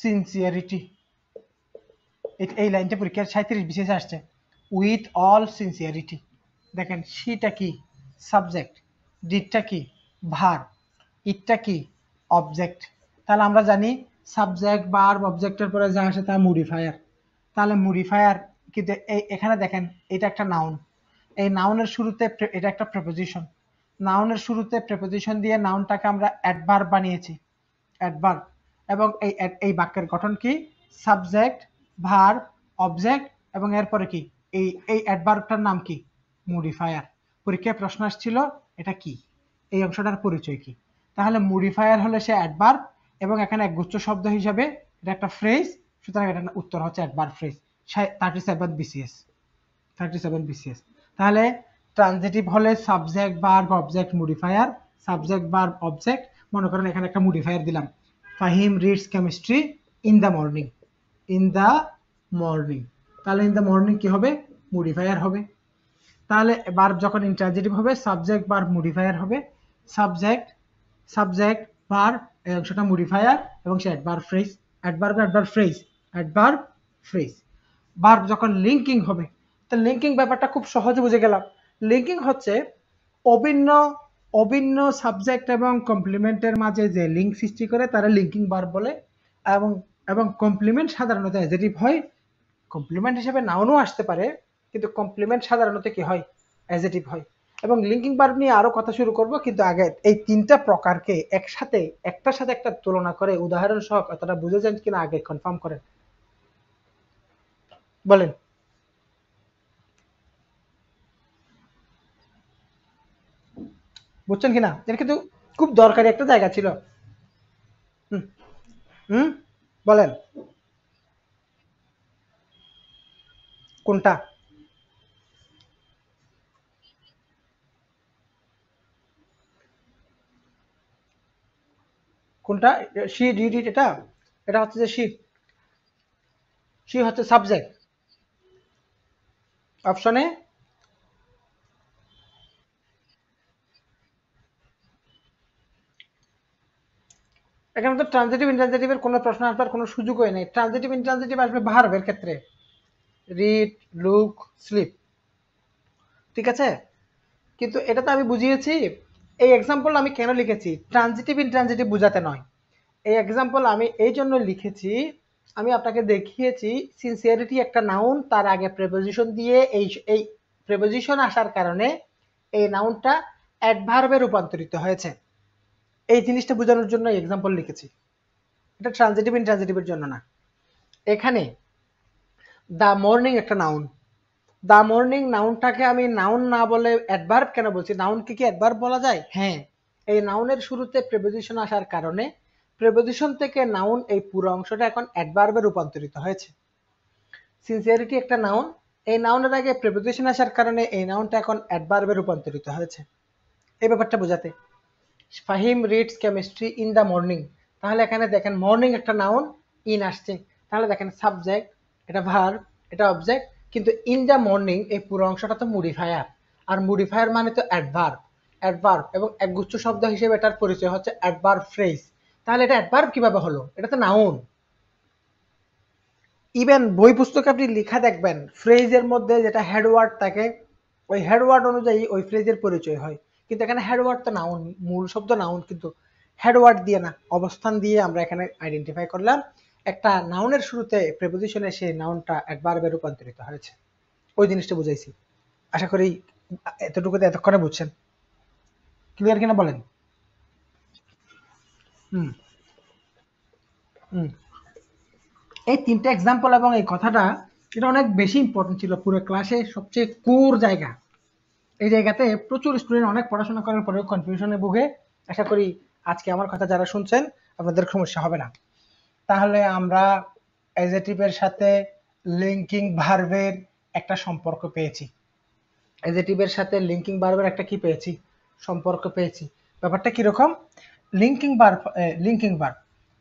sincerity এই লাইনটা পরীক্ষার সাঁত্রিশ বিশেষ আসছে। উইথ অল সিনসিয়ারিটি দেখেন সিটা কি? সাবজেক্ট ডিটটা কি? ভার ইটটা কি? অবজেক্ট তাহলে আমরা জানি সাবজেক্ট বার অবজেক্টের পরে যা আসে তা মডিফায়ার তাহলে মডিফায়ার কিন্তু এখানে দেখেন, এটা একটা নাউন এই নাউনের শুরুতে এটা একটা প্রেপোজিশন নাউনের শুরুতে প্রেপোজিশন দিয়ে নাউনটাকে আমরা অ্যাডভার্ব বানিয়েছি। অ্যাডভার্ব এবং এই এই বাক্যের গঠন কি? সাবজেক্ট ভার অবজেক্ট এবং এরপরে কি? এই এই অ্যাডভার্বটার নাম কি? মডিফায়ার পরীক্ষায় প্রশ্ন আসছিল, এটা কি? এই অংশটার পরিচয় কি? তাহলে মডিফায়ার হলে সে অ্যাডভার্ব এবং এখানে একগুচ্ছ শব্দ হিসাবে এটা একটা ফ্রেজ সুতরাং এটার উত্তর হচ্ছে adverb phrase thirty seven BCS thirty seven BCS তাহলে ট্রানজিটিভ হলে subject verb object modifier subject verb object মনে করেন এখানে একটা মডিফায়ার দিলাম। Fahim reads chemistry in the morning in the morning তাহলে ইন দ্য মর্নিং কি হবে? মডিফায়ার হবে। তাহলে ভার্ব যখন ইন্ট্রানজিটিভ হবে সাবজেক্ট ভার্ব মডিফায়ার হবে। সাবজেক্ট সাবজেক্ট ভার্ব এই অংশটা মডিফায়ার এবং সে adverb phrase adverb adverb phrase adverb phrase verb যখন লিঙ্কিং হবে তো লিঙ্কিং ব্যাপারটা খুব সহজে বুঝে গেলাম। লিঙ্কিং হচ্ছে অভিন্ন অভিন্ন সাবজেক্ট এবং কমপ্লিমেন্টের মাঝে যে লিঙ্ক সৃষ্টি করে তারা লিঙ্কিং বার বলে এবং এবং কমপ্লিমেন্ট সাধারণত অ্যাজেটিভ হয়। কমপ্লিমেন্ট হিসেবে নাউনও আসতে পারে, কিন্তু কমপ্লিমেন্ট সাধারণত কি হয়? অ্যাজেটিভ হয়। এবং লিঙ্কিং বার নিয়ে আরও কথা শুরু করব, কিন্তু আগে এই তিনটা প্রকারকে একসাথে, একটার সাথে একটা তুলনা করে উদাহরণ সহ কথাটা বুঝে যান কিনা আগে কনফার্ম করেন। বলেন। বুঝছেন কিনা এটা কিন্তু খুব দরকারি একটা জায়গা ছিল। হুম। বলেন। কোনটা? কোনটা? সি ডিড এটা? এটা হচ্ছে যে সি শি হচ্ছে সাবজেক্ট। অপশনে এখানে তো ট্রানজিটিভ ইনট্রানজিটিভের কোনো প্রশ্ন আসবার কোনো সুযোগই নেই। ট্রানজিটিভ ইনট্রানজিটিভ আসবে ভার্বের ক্ষেত্রে। রিড লুক স্লিপ ঠিক আছে? কিন্তু এটা তো আমি বুঝিয়েছি, এই এক্সাম্পল আমি কেন লিখেছি? ট্রানজিটিভ ইনট্রানজিটিভ বোঝাতে নয়। এই এক্সাম্পল আমি এই জন্য লিখেছি, আমি আপনাকে দেখিয়েছি সিনসিয়ারিটি একটা নাউন তার আগে প্রেপোজিশন দিয়ে এই এই প্রেপোজিশন আসার কারণে এই নাউনটা অ্যাডভার্বে রূপান্তরিত হয়েছে। এই জিনিসটা বোঝানোর জন্য এক্সাম্পল লিখেছি। এটা ট্রানজিটিভ ইনট্রানজিটিভের জন্য না। এখানে দ্য মর্নিং একটা নাউন দ্য মর্নিং নাউনটাকে আমি নাউন না বলে অ্যাডভার্ব কেন বলছি? নাউনকে কি অ্যাডভার্ব বলা যায়? হ্যাঁ। এই নাউনের শুরুতে প্রেপোজিশন আসার কারণে প্রেপোজিশন থেকে নাউন এই পুরো অংশটা এখন অ্যাডভার্বে রূপান্তরিত হয়েছে। সিনসিয়ারিটি একটা নাউন এই নাউনের আগে প্রেপোজিশন আসার কারণে এই নাউনটা এখন অ্যাডভার্বে রূপান্তরিত হয়েছে। এই ব্যাপারটা বোঝাতে। Fahim reads chemistry in the morning তাহলে এখানে দেখেন মর্নিং একটা নাউন ইন আসছে। তাহলে দেখেন সাবজেক্ট এটা ভার্ব এটা অবজেক্ট কিন্তু ইন দ্য মর্নিং এই পুরো অংশটা তো মডিফায়ার আর মডিফায়ার মানে তো অ্যাডভার্ব অ্যাডভার্ব এবং একগুচ্ছ শব্দ হিসেবে এটার পরিচয় হচ্ছে অ্যাডভার্ব ফ্রেজ তাহলে এটা অ্যাডভার্ব কীভাবে হলো? এটা তো নাউন ইভেন বই পুস্তকে আপনি লেখা দেখবেন ফ্রেজের মধ্যে যেটা হেডওয়ার্ড থাকে, ওই হেডওয়ার্ড অনুযায়ী ওই ফ্রেজের পরিচয় হয়। কিন্তু এখানে হেডওয়ার্ড তো নাউন মূল শব্দ নাউন কিন্তু হেডওয়ার্ড দিয়ে না, অবস্থান দিয়ে আমরা এখানে আইডেন্টিফাই করলাম। একটা নাউনের শুরুতে প্রেপোজিশনে সেই নাউনটা অ্যাডভার্বে রূপান্তরিত হয়েছে। ওই জিনিসটা বুঝাইছি। আশা করি এতটুকুতে এতক্ষণে বুঝছেন। ক্লিয়ার কিনা বলেন? এই তিনটা এক্সাম্পল এবং এই কথাটা, এটা অনেক বেশি ইম্পর্টেন্ট ছিল। পুরো ক্লাসে সবচেয়ে কোর জায়গা। এই জায়গাতে প্রচুর স্টুডেন্ট অনেক পড়াশোনা করার পরেও কনফিউশনে ভুগে। আশা করি আজকে আমার কথা যারা শুনছেন, আপনাদের সমস্যা হবে না। তাহলে আমরা এজেটিভের সাথে লিঙ্কিং ভার্ভের একটা সম্পর্ক পেয়েছি। এজেটিভের সাথে লিঙ্কিং ভার্বের একটা কি পেয়েছি? সম্পর্ক পেয়েছি। ব্যাপারটা কীরকম? লিঙ্কিং ভার্ব লিঙ্কিং ভার্ব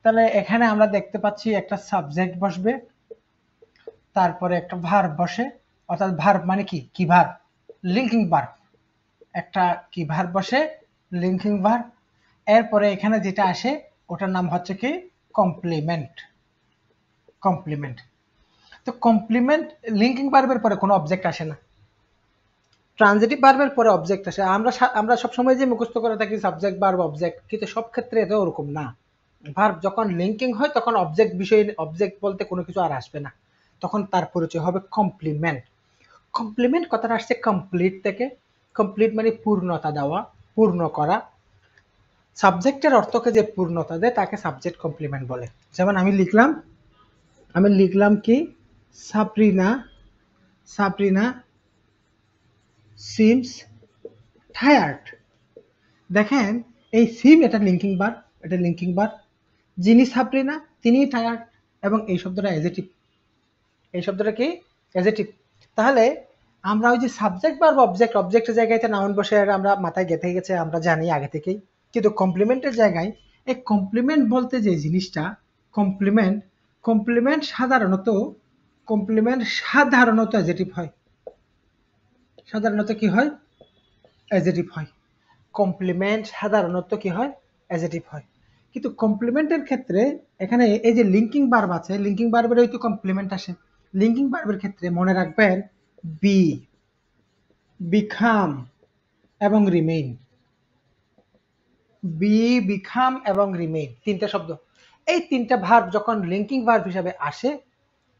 তাহলে এখানে আমরা দেখতে পাচ্ছি একটা সাবজেক্ট বসবে, তারপরে একটা ভার্ভ বসে, অর্থাৎ ভার্ভ মানে কি? কি ভার্ব লিঙ্কিং ভার্ব একটা কি ভার্ব বসে? লিঙ্কিং ভার্ব এরপরে এখানে যেটা আসে, ওটার নাম হচ্ছে কি? কমপ্লিমেন্ট কমপ্লিমেন্ট তো কমপ্লিমেন্ট লিঙ্কিং ভার্বের পরে কোনো অবজেক্ট আসে না। ট্রানজিটিভ ভার্বের পরে অবজেক্ট আসে। আমরা আমরা সবসময় যে মুখস্থ করে থাকি সাবজেক্ট ভার্ব অবজেক্ট কিন্তু সব ক্ষেত্রে এটা ওরকম না। ভার্ব যখন লিঙ্কিং হয়, তখন অবজেক্ট বিষয় অবজেক্ট বলতে কোনো কিছু আর আসবে না। তখন তার পরিচয় হবে কমপ্লিমেন্ট কমপ্লিমেন্ট কথাটা আসছে কমপ্লিট থেকে। কমপ্লিট মানে পূর্ণতা দেওয়া, পূর্ণ করা। সাবজেক্টের অর্থকে যে পূর্ণতা দেয়, তাকে সাবজেক্ট কমপ্লিমেন্ট বলে। যেমন আমি লিখলাম আমি লিখলাম কি? সাপ্রিনা সাপ্রিনা সিমস টায়ার্ড দেখেন, এই সিম এটা লিঙ্কিং বার এটা লিঙ্কিং বার যিনি সাপ্রিনা তিনি টায়ার্ড এবং এই শব্দটা এজেটিভ এই শব্দটা কি? এজেটিভ তাহলে আমরা ওই যে সাবজেক্ট বা অবজেক্ট অবজেক্টের জায়গায় নাউন বসে আমরা মাথায় গেঁথে গেছে, আমরা জানি আগে থেকেই। কিন্তু কমপ্লিমেন্টের জায়গায়, এই কমপ্লিমেন্ট বলতে যে জিনিসটা কমপ্লিমেন্ট কমপ্লিমেন্ট সাধারণত কমপ্লিমেন্ট সাধারণত অ্যাজেটিভ হয়। সাধারণত কি হয়? অ্যাজেটিভ হয়। কমপ্লিমেন্ট সাধারণত কি হয়? অ্যাজেটিভ হয়। কিন্তু কমপ্লিমেন্টের ক্ষেত্রে, এখানে এই যে লিঙ্কিং বার্ব আছে লিঙ্কিং বার্বের হয়তো কমপ্লিমেন্ট আসে। লিঙ্কিং বার্বের ক্ষেত্রে মনে রাখবেন বি বিখাম এবং রিমেইন বি বিখাম এবং রিমেইন তিনটা শব্দ। এই তিনটা ভার্ব যখন লিঙ্কিং ভার্ব হিসাবে আসে,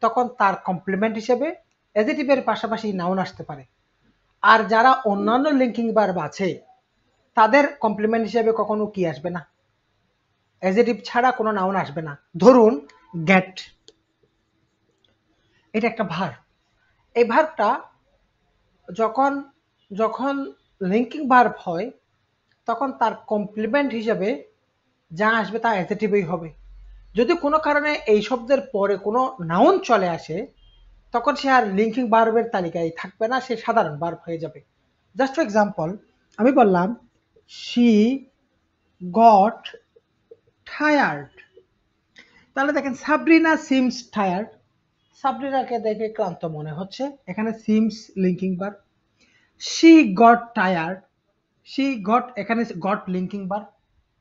তখন তার কমপ্লিমেন্ট হিসেবে এজেটিভের পাশাপাশি নাউন আসতে পারে। আর যারা অন্যান্য লিঙ্কিং ভার্ব আছে, তাদের কমপ্লিমেন্ট হিসেবে কখনো কি আসবে না? এজেটিভ ছাড়া কোনো নাউন আসবে না। ধরুন গেট এটা একটা ভার এই ভার্বটা যখন যখন লিঙ্কিং ভার্ব হয়, তখন তার কমপ্লিমেন্ট হিসাবে যা আসবে তা অ্যাজেটিভই হবে। যদি কোনো কারণে এই শব্দের পরে কোনো নাউন চলে আসে, তখন সে আর লিঙ্কিং বার্বের তালিকায় থাকবে না, সে সাধারণ বার্ব হয়ে যাবে। জাস্ট ফর এক্সাম্পল আমি বললাম শি গট টায়ার্ড তাহলে দেখেন সাবরিনা সিমস টায়ার্ড সাবরিনাকে দেখে ক্লান্ত মনে হচ্ছে। এখানে seems linking bar. She got tired. She got এখানে গট লিঙ্কিং বার।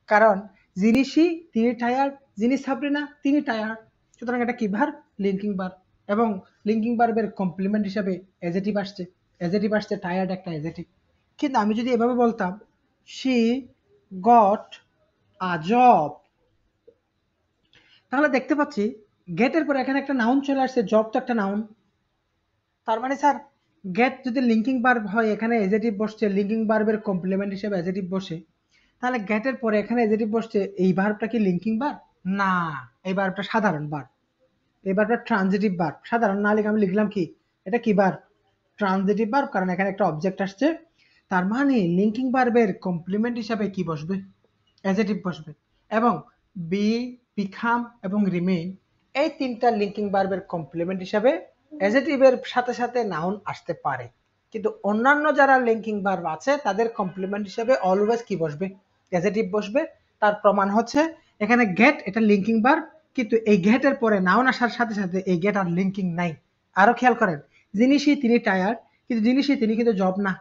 কারণ যিনি শি, তিনি টায়ার্ড। যিনি সাবরিনা তিনি টায়ার্ড। সুতরাং এটা কি বার? লিঙ্কিং বার। এবং লিঙ্কিং বার্বের কমপ্লিমেন্ট হিসাবে এজেটিভ আসছে। এজেটিভ আসছে টায়ার্ড একটা এজেটিভ কিন্তু আমি যদি এভাবে বলতাম, শি গট আ জব তাহলে দেখতে পাচ্ছি গেটের পরে এখানে একটা নাউন চলে আসছে জব তো একটা নাউন তার মানে স্যার গেট যদি লিঙ্কিং বার্ব হয়, এখানে এজেটিভ বসছে লিঙ্কিং বার্বের কমপ্লিমেন্ট হিসেবে এজেটিভ বসে। তাহলে গেটের পরে এখানে এজেটিভ বসছে, এই বার্বটা কি লিঙ্কিং বার না, এই বার্বটা সাধারণ বার এই বার্বটা ট্রানজিটিভ বার সাধারণ না লিখে আমি লিখলাম কি? এটা কি বার ট্রানজিটিভ বার্ব কারণ এখানে একটা অবজেক্ট আসছে। তার মানে লিঙ্কিং বার্বের কমপ্লিমেন্ট হিসাবে কি বসবে? এজেটিভ বসবে। এবং বি বিখাম এবং রিমেইন এই তিনটা লিঙ্কিং বার্বের কমপ্লিমেন্ট হিসাবে এজেটিভের সাথে সাথে নাউন আসতে পারে। কিন্তু অন্যান্য যারা লিঙ্কিং বার্ব আছে, তাদের কমপ্লিমেন্ট হিসাবে অলওয়েজ কি বসবে? এজেটিভ বসবে। তার প্রমাণ হচ্ছে, এখানে গেট এটা লিঙ্কিং বার্ব কিন্তু এই গেটের পরে নাউন আসার সাথে সাথে এই গেট আর লিঙ্কিং নাই। আরও খেয়াল করেন, জিনিসই তিনি টায়ার্ড কিন্তু জিনিসই তিনি কিন্তু জব না।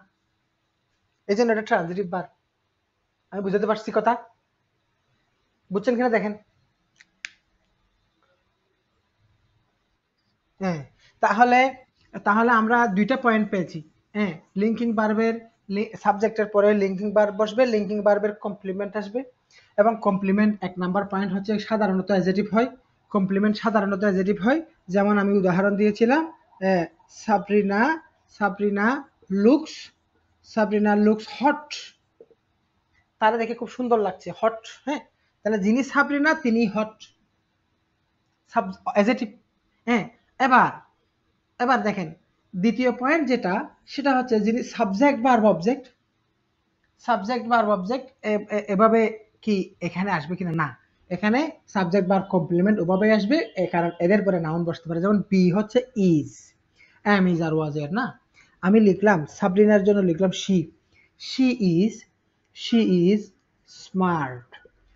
এই জন্য এটা ট্রানজিটিভ বার আমি বুঝাতে পারছি কথা? বুঝছেন কিনা দেখেন? হ্যাঁ তাহলে তাহলে আমরা দুইটা পয়েন্ট পেয়েছি। হ্যাঁ লিঙ্কিং বার্বের সাবজেক্টের পরে লিঙ্কিং বার বসবে লিঙ্কিং বার্বের কমপ্লিমেন্ট আসবে। এবং কমপ্লিমেন্ট এক নাম্বার পয়েন্ট হচ্ছে সাধারণত অ্যাজেটিভ হয়। কমপ্লিমেন্ট সাধারণত অ্যাজেটিভ হয়। যেমন আমি উদাহরণ দিয়েছিলাম Sabrina Sabrina looks Sabrina looks hot তারা দেখে খুব সুন্দর লাগছে হট হ্যাঁ? তাহলে যিনি সাবরিনা তিনি হট সাব অ্যাজেটিভ হ্যাঁ? এবার এবার দেখেন, দ্বিতীয় পয়েন্ট যেটা, সেটা হচ্ছে যিনি সাবজেক্ট বা অবজেক্ট সাবজেক্ট বা অবজেক্ট এভাবে কি এখানে আসবে কিনা? না, এখানে সাবজেক্ট বার কমপ্লিমেন্ট ওভাবেই আসবে কারণ এদের পরে নাউন বসতে পারে। যেমন বি হচ্ছে is am is are was এর, না? আমি লিখলাম সাবরিনার জন্য লিখলাম she she is she is smart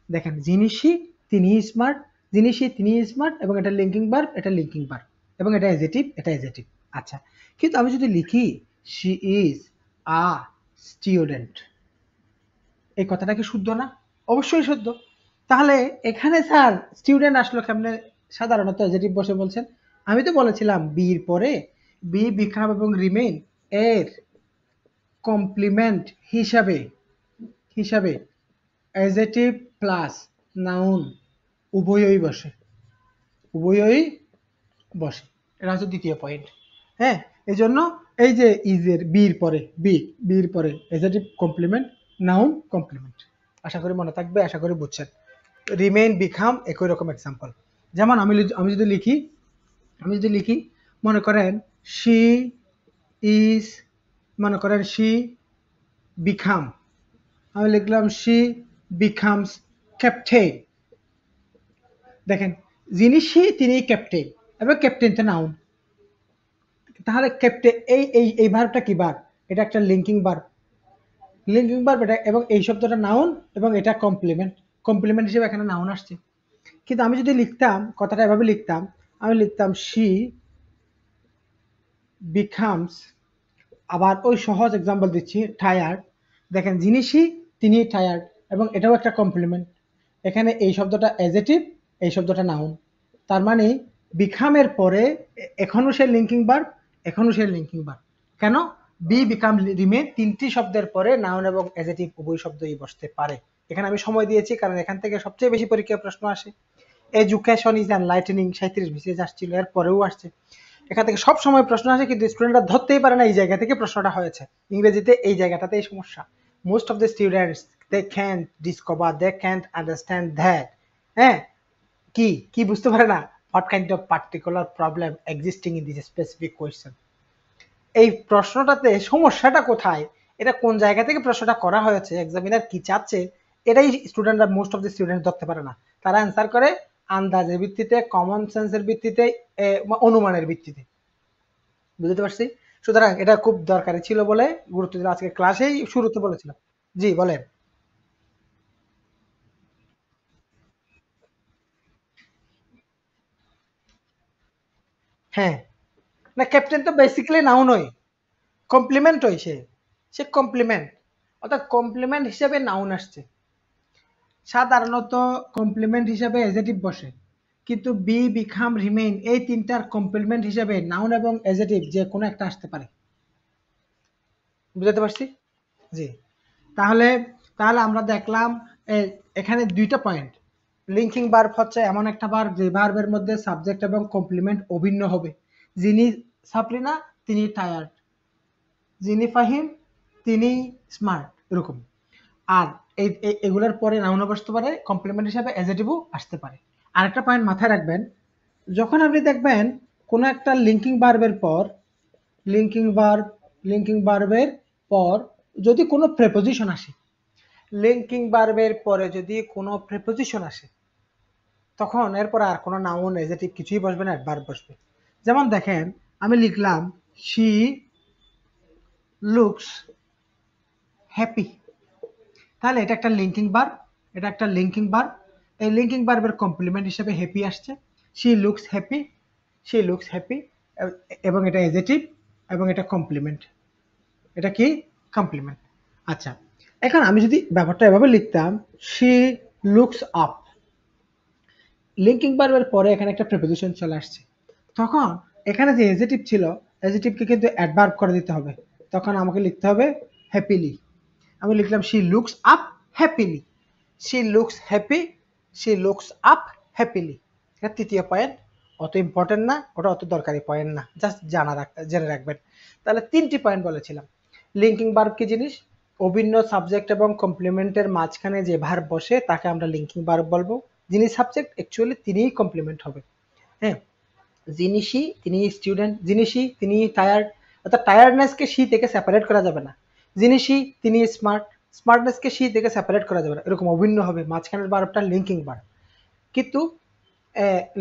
দেখেন, যিনি শি তিনি স্মার্ট যিনি শি তিনি স্মার্ট এবং এটা লিঙ্কিং বার এটা লিঙ্কিং বার এবং এটা এজেটিভ এটা এজেটিভ আচ্ছা কিন্তু আমি যদি লিখি শি ইজ আ স্টুডেন্ট এই কথাটা কি শুদ্ধ না? অবশ্যই শুদ্ধ। তাহলে এখানে স্যার স্টুডেন্ট আসলো কেমনে? সাধারণত এজেটিভ বসে বলছেন। আমি তো বলেছিলাম বির পরে বি বিকাম এবং রিমেইন এর কমপ্লিমেন্ট হিসাবে হিসাবে এজেটিভ প্লাস নাউন উভয়ই বসে। উভয়ই বসে, এটা হচ্ছে দ্বিতীয় পয়েন্ট হ্যাঁ এই জন্য এই যে ইজের বির পরে বি বির পরে এজেটিভ কমপ্লিমেন্ট নাউন কমপ্লিমেন্ট আশা করি মনে থাকবে, আশা করি বুঝছেন। রিমেইন বিখাম একই রকম এক্সাম্পল যেমন আমি আমি যদি লিখি, আমি যদি লিখি, মনে করেন শি ইজ মনে করেন শি বিখাম আমি লিখলাম শি বিখামস ক্যাপ্টেন দেখেন, যিনি সে তিনি ক্যাপ্টেন এবং ক্যাপ্টেন তো নাউন তাহলে ক্যাপ্টেন এই এই এই ভার্বটা কি বার এটা একটা লিঙ্কিং বার লিঙ্কিং বার এটা, এবং এই শব্দটা নাউন এবং এটা কমপ্লিমেন্ট কমপ্লিমেন্ট হিসেবে এখানে নাউন আসছে। কিন্তু আমি যদি লিখতাম, কথাটা এভাবে লিখতাম, আমি লিখতাম শি বিকামস আবার ওই সহজ এক্সাম্পল দিচ্ছি টায়ার্ড দেখেন, যিনি শি তিনি টায়ার্ড এবং এটাও একটা কমপ্লিমেন্ট এখানে এই শব্দটা অ্যাজেটিভ এই শব্দটা নাউন তার মানে বিকামের পরে এ- এখনও সে লিঙ্কিং বার এখনও সে লিঙ্কিং বার কেন? বি বিকাম রিমে তিনটি শব্দের পরে নাউন এবং অ্যাজেটিভ উভয় শব্দই বসতে পারে। এখানে আমি সময় দিয়েছি, কারণ এখান থেকে সবচেয়ে বেশি পরীক্ষায় প্রশ্ন আসে। এডুকেশন ইজ এনলাইটেনিং সাঁত্রিশ বিশেষ আসছিল, এর পরেও আসছে। এখান থেকে সব সময় প্রশ্ন আসে, কিন্তু স্টুডেন্টরা ধরতেই পারে না এই জায়গা থেকে প্রশ্নটা হয়েছে। ইংরেজিতে এই জায়গাটাতে এই সমস্যা। Most of the students they can discover they can understand that হ্যাঁ? কি? কি বুঝতে পারে না? What kind of particular problem existing in this specific question এই প্রশ্নটাতে সমস্যাটা কোথায়? এটা কোন জায়গা থেকে প্রশ্নটা করা হয়েছে? এক্সামিনার কি চাচ্ছে? এটাই স্টুডেন্টরা মোস্ট অফ দ্য স্টুডেন্ট ধরতে পারে না। তারা অ্যান্সার করে আন্দাজের ভিত্তিতে কমন সেন্সের ভিত্তিতে অনুমানের ভিত্তিতে। বুঝতে পারছি? সুতরাং এটা খুব দরকারি ছিল বলে গুরুত্ব দিলাম। আজকে ক্লাসেই শুরুতে বলেছিলাম। জি, বলেন। হ্যাঁ। না ক্যাপ্টেন তো বেসিক্যালি নাউনই কমপ্লিমেন্ট হয় সে। সে কমপ্লিমেন্ট অর্থাৎ কমপ্লিমেন্ট হিসেবে নাউন আসছে। সাধারণত কমপ্লিমেন্ট হিসাবে এজেটিভ বসে। কিন্তু বি বিখাম রিমেইন এই তিনটার কমপ্লিমেন্ট হিসাবে নাউন এবং এজেটিভ যে কোনো একটা আসতে পারে। বুঝাতে পারছি? জি। তাহলে তাহলে আমরা দেখলাম এখানে দুইটা পয়েন্ট লিঙ্কিং ভার্ব হচ্ছে এমন একটা ভার্ব যে ভার্বের মধ্যে সাবজেক্ট এবং কমপ্লিমেন্ট অভিন্ন হবে। যিনি সাপরিনা, তিনি টায়ার্ড যিনি ফাহিম, তিনি স্মার্ট এরকম। আর এই এগুলোর পরে নাউনও বসতে পারে কমপ্লিমেন্ট হিসাবে অ্যাজেটিভও আসতে পারে। আরেকটা পয়েন্ট মাথায় রাখবেন, যখন আপনি দেখবেন কোনো একটা লিঙ্কিং বার্বের পর লিঙ্কিং ভার্ব লিঙ্কিং বার্বের পর যদি কোনো প্রেপোজিশন আসে লিঙ্কিং বার্বের পরে যদি কোনো প্রেপোজিশন আসে তখন এরপর আর কোনো নাউন এজেটিভ কিছুই বসবে না ভার্ব বসবে। যেমন দেখেন, আমি লিখলাম শি লুকস হ্যাপি তাহলে এটা একটা লিঙ্কিং বার এটা একটা লিঙ্কিং বার এই লিঙ্কিং ভার্বের কমপ্লিমেন্ট হিসেবে হ্যাপি আসছে। She looks happy she looks happy এবং এটা এজেটিভ এবং এটা কমপ্লিমেন্ট এটা কি? কমপ্লিমেন্ট আচ্ছা এখন আমি যদি ব্যাপারটা এভাবে লিখতাম শি লুকস আপ লিঙ্কিং ভার্বের পরে এখানে একটা প্রেপোজিশন চলে আসছে। তখন এখানে যে এজেটিভ ছিল এজেটিভকে কিন্তু অ্যাডভার্ব করে দিতে হবে। তখন আমাকে লিখতে হবে হ্যাপিলি আমি লিখলাম she looks up happily she looks happy she looks up happily এটা তৃতীয় পয়েন্ট অত ইম্পর্টেন্ট না, ওটা অত দরকারি পয়েন্ট না। জাস্ট জানা রাখ, জেনে রাখবেন। তাহলে তিনটি পয়েন্ট বলেছিলাম। লিঙ্কিং ভার্ব কি জিনিস? অভিন্ন সাবজেক্ট এবং কমপ্লিমেন্টের মাঝখানে যে ভার্ব বসে, তাকে আমরা লিঙ্কিং ভার্ব বলব। যিনি সাবজেক্ট অ্যাকচুয়ালি তিনিই কমপ্লিমেন্ট হবে। হ্যাঁ? যিনি সি, তিনি স্টুডেন্ট যিনি সি, তিনি টায়ার্ড অর্থাৎ টায়ার্ডনেসকে সি থেকে সেপারেট করা যাবে না। যিনি সি, তিনি স্মার্ট স্মার্টনেসকে সি থেকে সেপারেট করা যাবে না। এরকম অভিন্ন হবে, মাঝখানের বার্বটা লিঙ্কিং বার্ব কিন্তু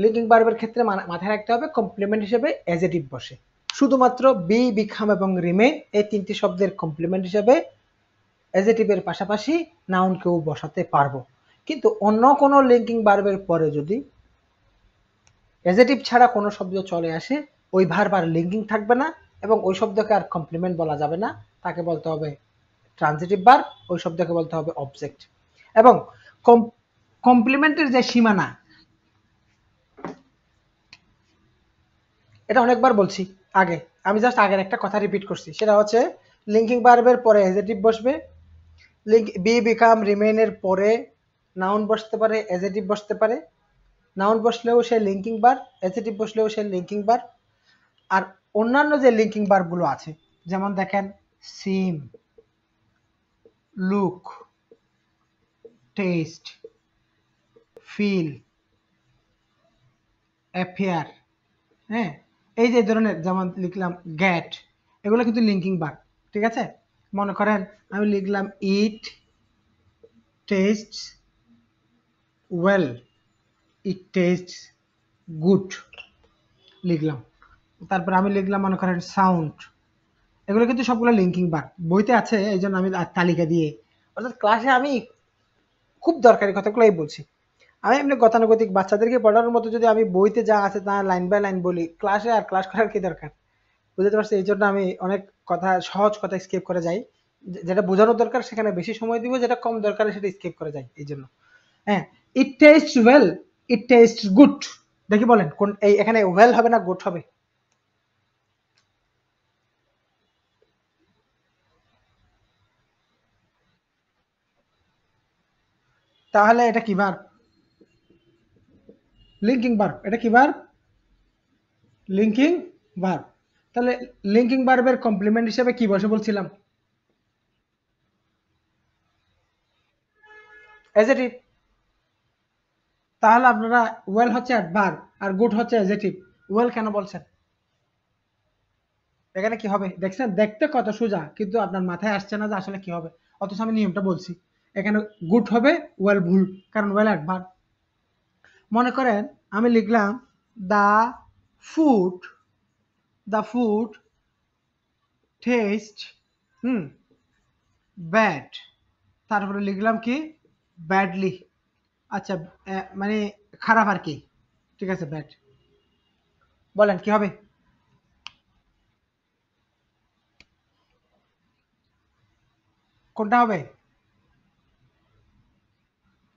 লিঙ্কিং বার্বের ক্ষেত্রে মাথায় রাখতে হবে কমপ্লিমেন্ট হিসেবে অ্যাজেটিভ বসে। শুধুমাত্র বি বিখাম এবং রিমেন এই তিনটি শব্দের কমপ্লিমেন্ট হিসেবে অ্যাজেটিভের পাশাপাশি নাউনকেও বসাতে পারব। কিন্তু অন্য কোনো লিঙ্কিং বার্বের পরে যদি এজেটিভ ছাড়া কোনো শব্দ চলে আসে, ওই ভার্ব আর লিঙ্কিং থাকবে না এবং ওই শব্দকে আর কমপ্লিমেন্ট বলা যাবে না। তাকে বলতে হবে ট্রানজিটিভ ভার্ব ওই শব্দকে বলতে হবে অবজেক্ট এবং কমপ্লিমেন্টের যে সীমানা, এটা অনেকবার বলছি আগে, আমি জাস্ট আগের একটা কথা রিপিট করছি। সেটা হচ্ছে লিঙ্কিং ভার্বের পরে অ্যাজেটিভ বসবে লিঙ্ক বি বিকাম রিমেইনের পরে নাউন বসতে পারে অ্যাজেটিভ বসতে পারে। নাউন বসলেও সে লিঙ্কিং বার অ্যাজেটিভ বসলেও সে লিঙ্কিং বার আর অন্যান্য যে লিঙ্কিং বারগুলো আছে, যেমন দেখেন seem look taste feel appear হ্যাঁ? এই যে ধরনের যেমন লিখলাম গ্যাট এগুলো কিন্তু লিঙ্কিং বার ঠিক আছে? মনে করেন, আমি লিখলাম it taste well it taste good লিখলাম। তারপর আমি লিখলাম মনে করেন সাউন্ড এগুলো কিন্তু সবগুলো লিঙ্কিং বার বইতে আছে, এই জন্য আমি তালিকা দিয়ে, অর্থাৎ ক্লাসে আমি খুব দরকারি কথাগুলোই বলছি। আমি এমনি গতানুগতিক বাচ্চাদেরকে পড়ানোর মতো যদি আমি বইতে যা আছে তা লাইন বাই লাইন বলি ক্লাসে আর ক্লাস করার কি দরকার? বুঝতে পারছি এই জন্য আমি অনেক কথা, সহজ কথা স্কিপ করে যাই। যেটা বোঝানোর দরকার, সেখানে বেশি সময় দিব, যেটা কম দরকার সেটা স্কিপ করে যাই, এই জন্য। হ্যাঁ it taste well it taste good দেখি বলেন, কোন, এই, এখানে ওয়েল হবে না গুড হবে? তাহলে এটা কি বার লিঙ্কিং বার এটা কি বার লিঙ্কিং বার তাহলে লিঙ্কিং বার্বের কমপ্লিমেন্ট হিসেবে কি বসে বলছিলাম? এজেটিভ তাহলে আপনারা ওয়েল হচ্ছে অ্যাডভার আর গুড হচ্ছে এজেটিভ ওয়েল কেন বলছেন? এখানে কি হবে? দেখছেন? দেখতে কত সোজা, কিন্তু আপনার মাথায় আসছে না যে আসলে কি হবে। অথচ আমি নিয়মটা বলছি। এখানে গুড হবে, ওয়েল ভুল, কারণ ওয়েল অ্যাডভার মনে করেন, আমি লিখলাম the food the food taste hmm bad তারপরে লিখলাম কি? ব্যাডলি আচ্ছা মানে খারাপ আর কি। ঠিক আছে ব্যাড বলেন, কি হবে? কোনটা হবে?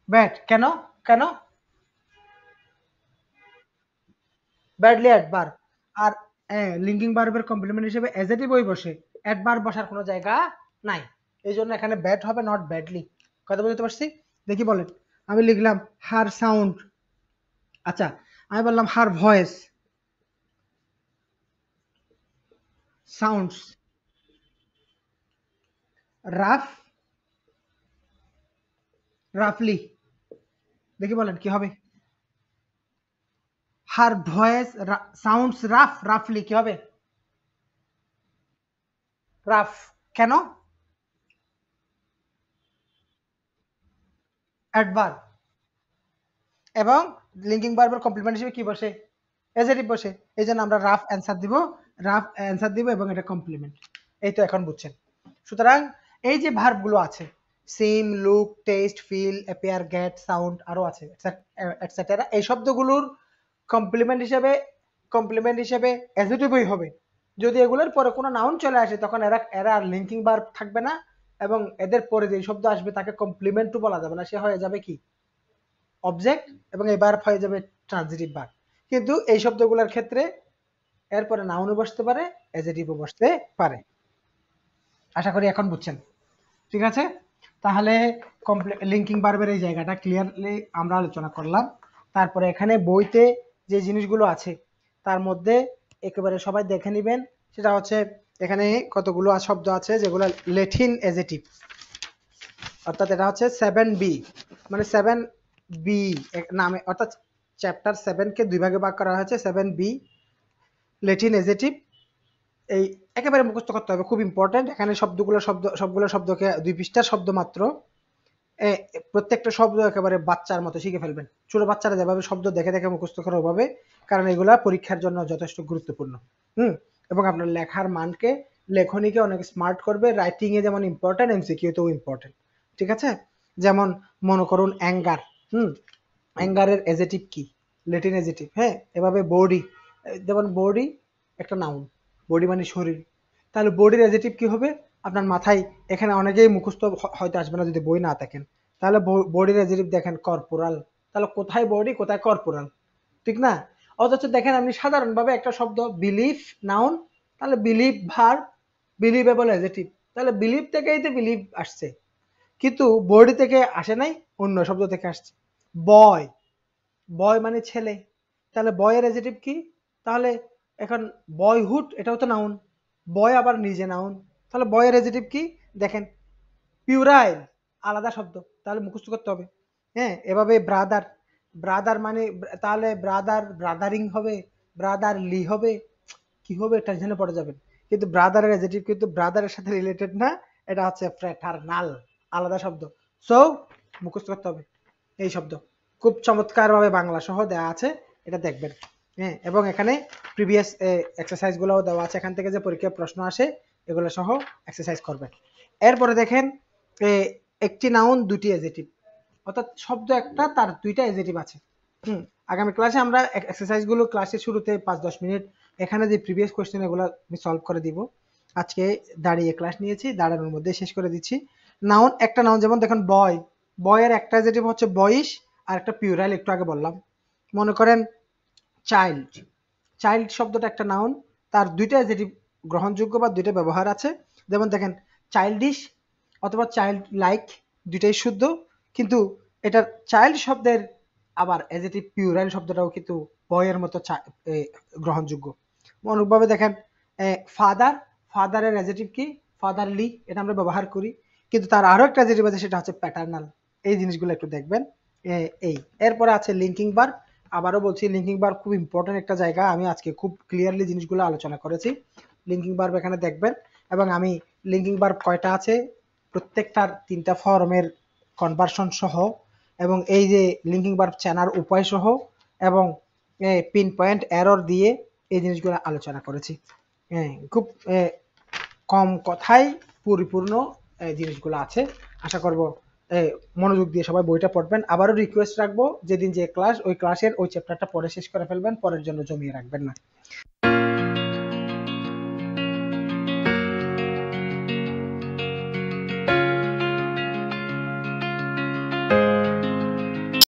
ব্যাড কেন? কেন? ব্যাডলি অ্যাডভার আর লিঙ্কিং বার্বের কমপ্লিমেন্ট হিসেবে এজেটিভ ওই বসে। অ্যাডভার বসার কোনো জায়গা নাই। এই জন্য এখানে ব্যাট হবে নট ব্যাডলি কথা বলতে পারছি? দেখি বলেন। আমি লিখলাম হার সাউন্ড। আচ্ছা আমি বললাম হার ভয়েস। সাউন্ডস। রাফ। রাফলি। দেখি বলেন কি হবে। হার ভয়েস সাউন্ডস, রাফ, রাফলি কি হবে? রাফ। কেন? অ্যাডভার এবং লিঙ্কিং বার্বের কমপ্লিমেন্ট হিসেবে কি বসে? এজেটিভ বসে, এই জন্য আমরা রাফ অ্যান্সার দিব রাফ অ্যান্সার দিব এবং এটা কমপ্লিমেন্ট এই তো এখন বুঝছেন। সুতরাং এই যে ভার্বগুলো আছে seem look taste feel appear get sound আরও আছে এটসেট্রা এই শব্দগুলোর কমপ্লিমেন্ট হিসেবে কমপ্লিমেন্ট হিসেবে অ্যাজেটিভই হবে। যদি এগুলোর পরে কোনো নাউন চলে আসে, তখন এরা এরা আর লিঙ্কিং বার থাকবে না। এবং এদের পরে যে শব্দ আসবে তাকে কমপ্লিমেন্টও বলা যাবে না, সে হয়ে যাবে কি? অবজেক্ট এবং এই এবার হয়ে যাবে ট্রানজিটিভ বার কিন্তু এই শব্দগুলোর ক্ষেত্রে এরপরে নাউনও বসতে পারে এজেটিভও বসতে পারে। আশা করি এখন বুঝছেন। ঠিক আছে? তাহলে লিঙ্কিং বার্বের এই জায়গাটা ক্লিয়ারলি আমরা আলোচনা করলাম। তারপরে এখানে বইতে যে জিনিসগুলো আছে, তার মধ্যে একেবারে সবাই দেখে নেবেন, সেটা হচ্ছে এখানে কতগুলো শব্দ আছে? যেগুলো লেটিন এজেটিভ অর্থাৎ এটা হচ্ছে সেভেন বি মানে সেভেন বি নামে, অর্থাৎ চ্যাপ্টার সেভেনকে দুই ভাগে ভাগ করা হয়েছে। সেভেন বি লেটিন এজেটিভ এই একেবারে মুখস্থ করতে হবে, খুব ইম্পর্টেন্ট এখানে শব্দগুলো শব্দ, সবগুলো শব্দকে দুই পৃষ্ঠার শব্দ মাত্র। প্রত্যেকটা শব্দ একেবারে বাচ্চার মতো, শিখে ফেলবেন। ছোট বাচ্চারা যেভাবে শব্দ দেখে দেখে মুখস্থ করা ওভাবে, কারণ এগুলা পরীক্ষার জন্য যথেষ্ট গুরুত্বপূর্ণ। হুম? এবং আপনার লেখার মানকে লেখনীকে অনেক স্মার্ট করবে রাইটিং এ যেমন ইম্পর্টেন্ট এমসিকিউতেও ইম্পর্টেন্ট ঠিক আছে? যেমন মনে করুন অ্যাঙ্গার হুম? অ্যাঙ্গারের এজেটিভ কি? লেটিন এজেটিভ হ্যাঁ? এভাবে বডি যেমন বডি একটা নাউন বডি মানে শরীর, তাহলে বডির এজেটিভ কি হবে? আপনার মাথায়, এখানে অনেকেই মুখস্থ হয়তো আসবে না যদি বই না থাকেন তাহলে বডির এজেটিভ দেখেন কর্পোরাল তাহলে কোথায় বডি কোথায় কর্পোরাল ঠিক না? অথচ দেখেন আপনি সাধারণভাবে একটা শব্দ বিলিভ নাউন তাহলে বিলিভ ভার বিলিভেবল এজেটিভ তাহলে বিলিভ থেকেই তো বিলিভ আসছে। কিন্তু বডি থেকে আসে নাই, অন্য শব্দ থেকে আসছে। বয় বয় মানে ছেলে। তাহলে বয়ের এজেটিভ কি? তাহলে এখন বয়হুড এটাও তো নাউন বয় আবার নিজে নাউন তাহলে বয়ের এজেটিভ কি? দেখেন পিউরাইল আলাদা শব্দ। তাহলে মুখস্থ করতে হবে। হ্যাঁ এভাবে ব্রাদার ব্রাদার মানে তাহলে ব্রাদার ব্রাদারিং হবে ব্রাদার লি হবে, কি হবে? টেনশনে পড়ে যাবেন। কিন্তু ব্রাদারের এজেটিভ কিন্তু ব্রাদারের সাথে রিলেটেড না, এটা হচ্ছে ফ্রেটারনাল আলাদা শব্দ। সো মুখস্থ করতে হবে এই শব্দ। খুব চমৎকারভাবে বাংলা সহ দেওয়া আছে, এটা দেখবেন। হ্যাঁ এবং এখানে প্রিভিয়াস এক্সারসাইজগুলোও দেওয়া আছে। এখান থেকে যে পরীক্ষায় প্রশ্ন আসে, এগুলো সহ এক্সারসাইজ করবেন। এরপরে দেখেন একটি নাউন দুটি এজেটিভ অর্থাৎ শব্দ একটা, তার দুইটা এজেটিভ আছে। হুম, আগামী ক্লাসে আমরা এক্সারসাইজগুলো ক্লাসের শুরুতে পাঁচ দশ মিনিট, এখানে যে প্রিভিয়াস কোয়েশ্চেন এগুলো আমি সলভ করে দিব। আজকে দাঁড়িয়ে ক্লাস নিয়েছি, দাঁড়ানোর মধ্যে শেষ করে দিচ্ছি। নাউন একটা নাউন যেমন দেখুন বয় বয়ের একটা এজেটিভ হচ্ছে বয়স আর একটা পিউরাইল একটু আগে বললাম। মনে করেন চাইল্ড চাইল্ড শব্দটা একটা নাউন তার দুইটা যেটি গ্রহণযোগ্য বা দুইটা ব্যবহার আছে। যেমন দেখেন চাইল্ডিশ অথবা চাইল্ড লাইক দুইটাই শুদ্ধ। কিন্তু এটার চাইল্ড শব্দের আবার এজেটিভ পিউরাইল শব্দটাও কিন্তু বয়ের মতো গ্রহণযোগ্য। অনুরূপভাবে দেখেন ফাদার ফাদারের এজেটিভ কি? ফাদারলি এটা আমরা ব্যবহার করি। কিন্তু তার আরও একটা এজেটিভ আছে, সেটা হচ্ছে প্যাটার্নাল এই জিনিসগুলো একটু দেখবেন। এই। এরপরে আছে লিঙ্কিং বার আবারও বলছি লিঙ্কিং বার খুব ইম্পর্টেন্ট একটা জায়গা। আমি আজকে খুব ক্লিয়ারলি জিনিসগুলো আলোচনা করেছি। লিঙ্কিং বার এখানে দেখবেন। এবং আমি লিঙ্কিং বার কয়টা আছে? প্রত্যেকটার তিনটা ফর্মের কনভার্সন সহ এবং এই যে লিঙ্কিং বার চেনার উপায় সহ এবং পিন পয়েন্ট এরর দিয়ে এই জিনিসগুলো আলোচনা করেছি। হ্যাঁ, খুব কম কথায় পরিপূর্ণ জিনিসগুলো আছে। আশা করব মনোযোগ দিয়ে সবাই বইটা পড়বেন। আবারও রিকোয়েস্ট রাখব যেদিন যে ক্লাস ওই ক্লাসের ওই চ্যাপ্টারটা পরে শেষ করে ফেলবেন পরের জন্য জমিয়ে রাখবেন না।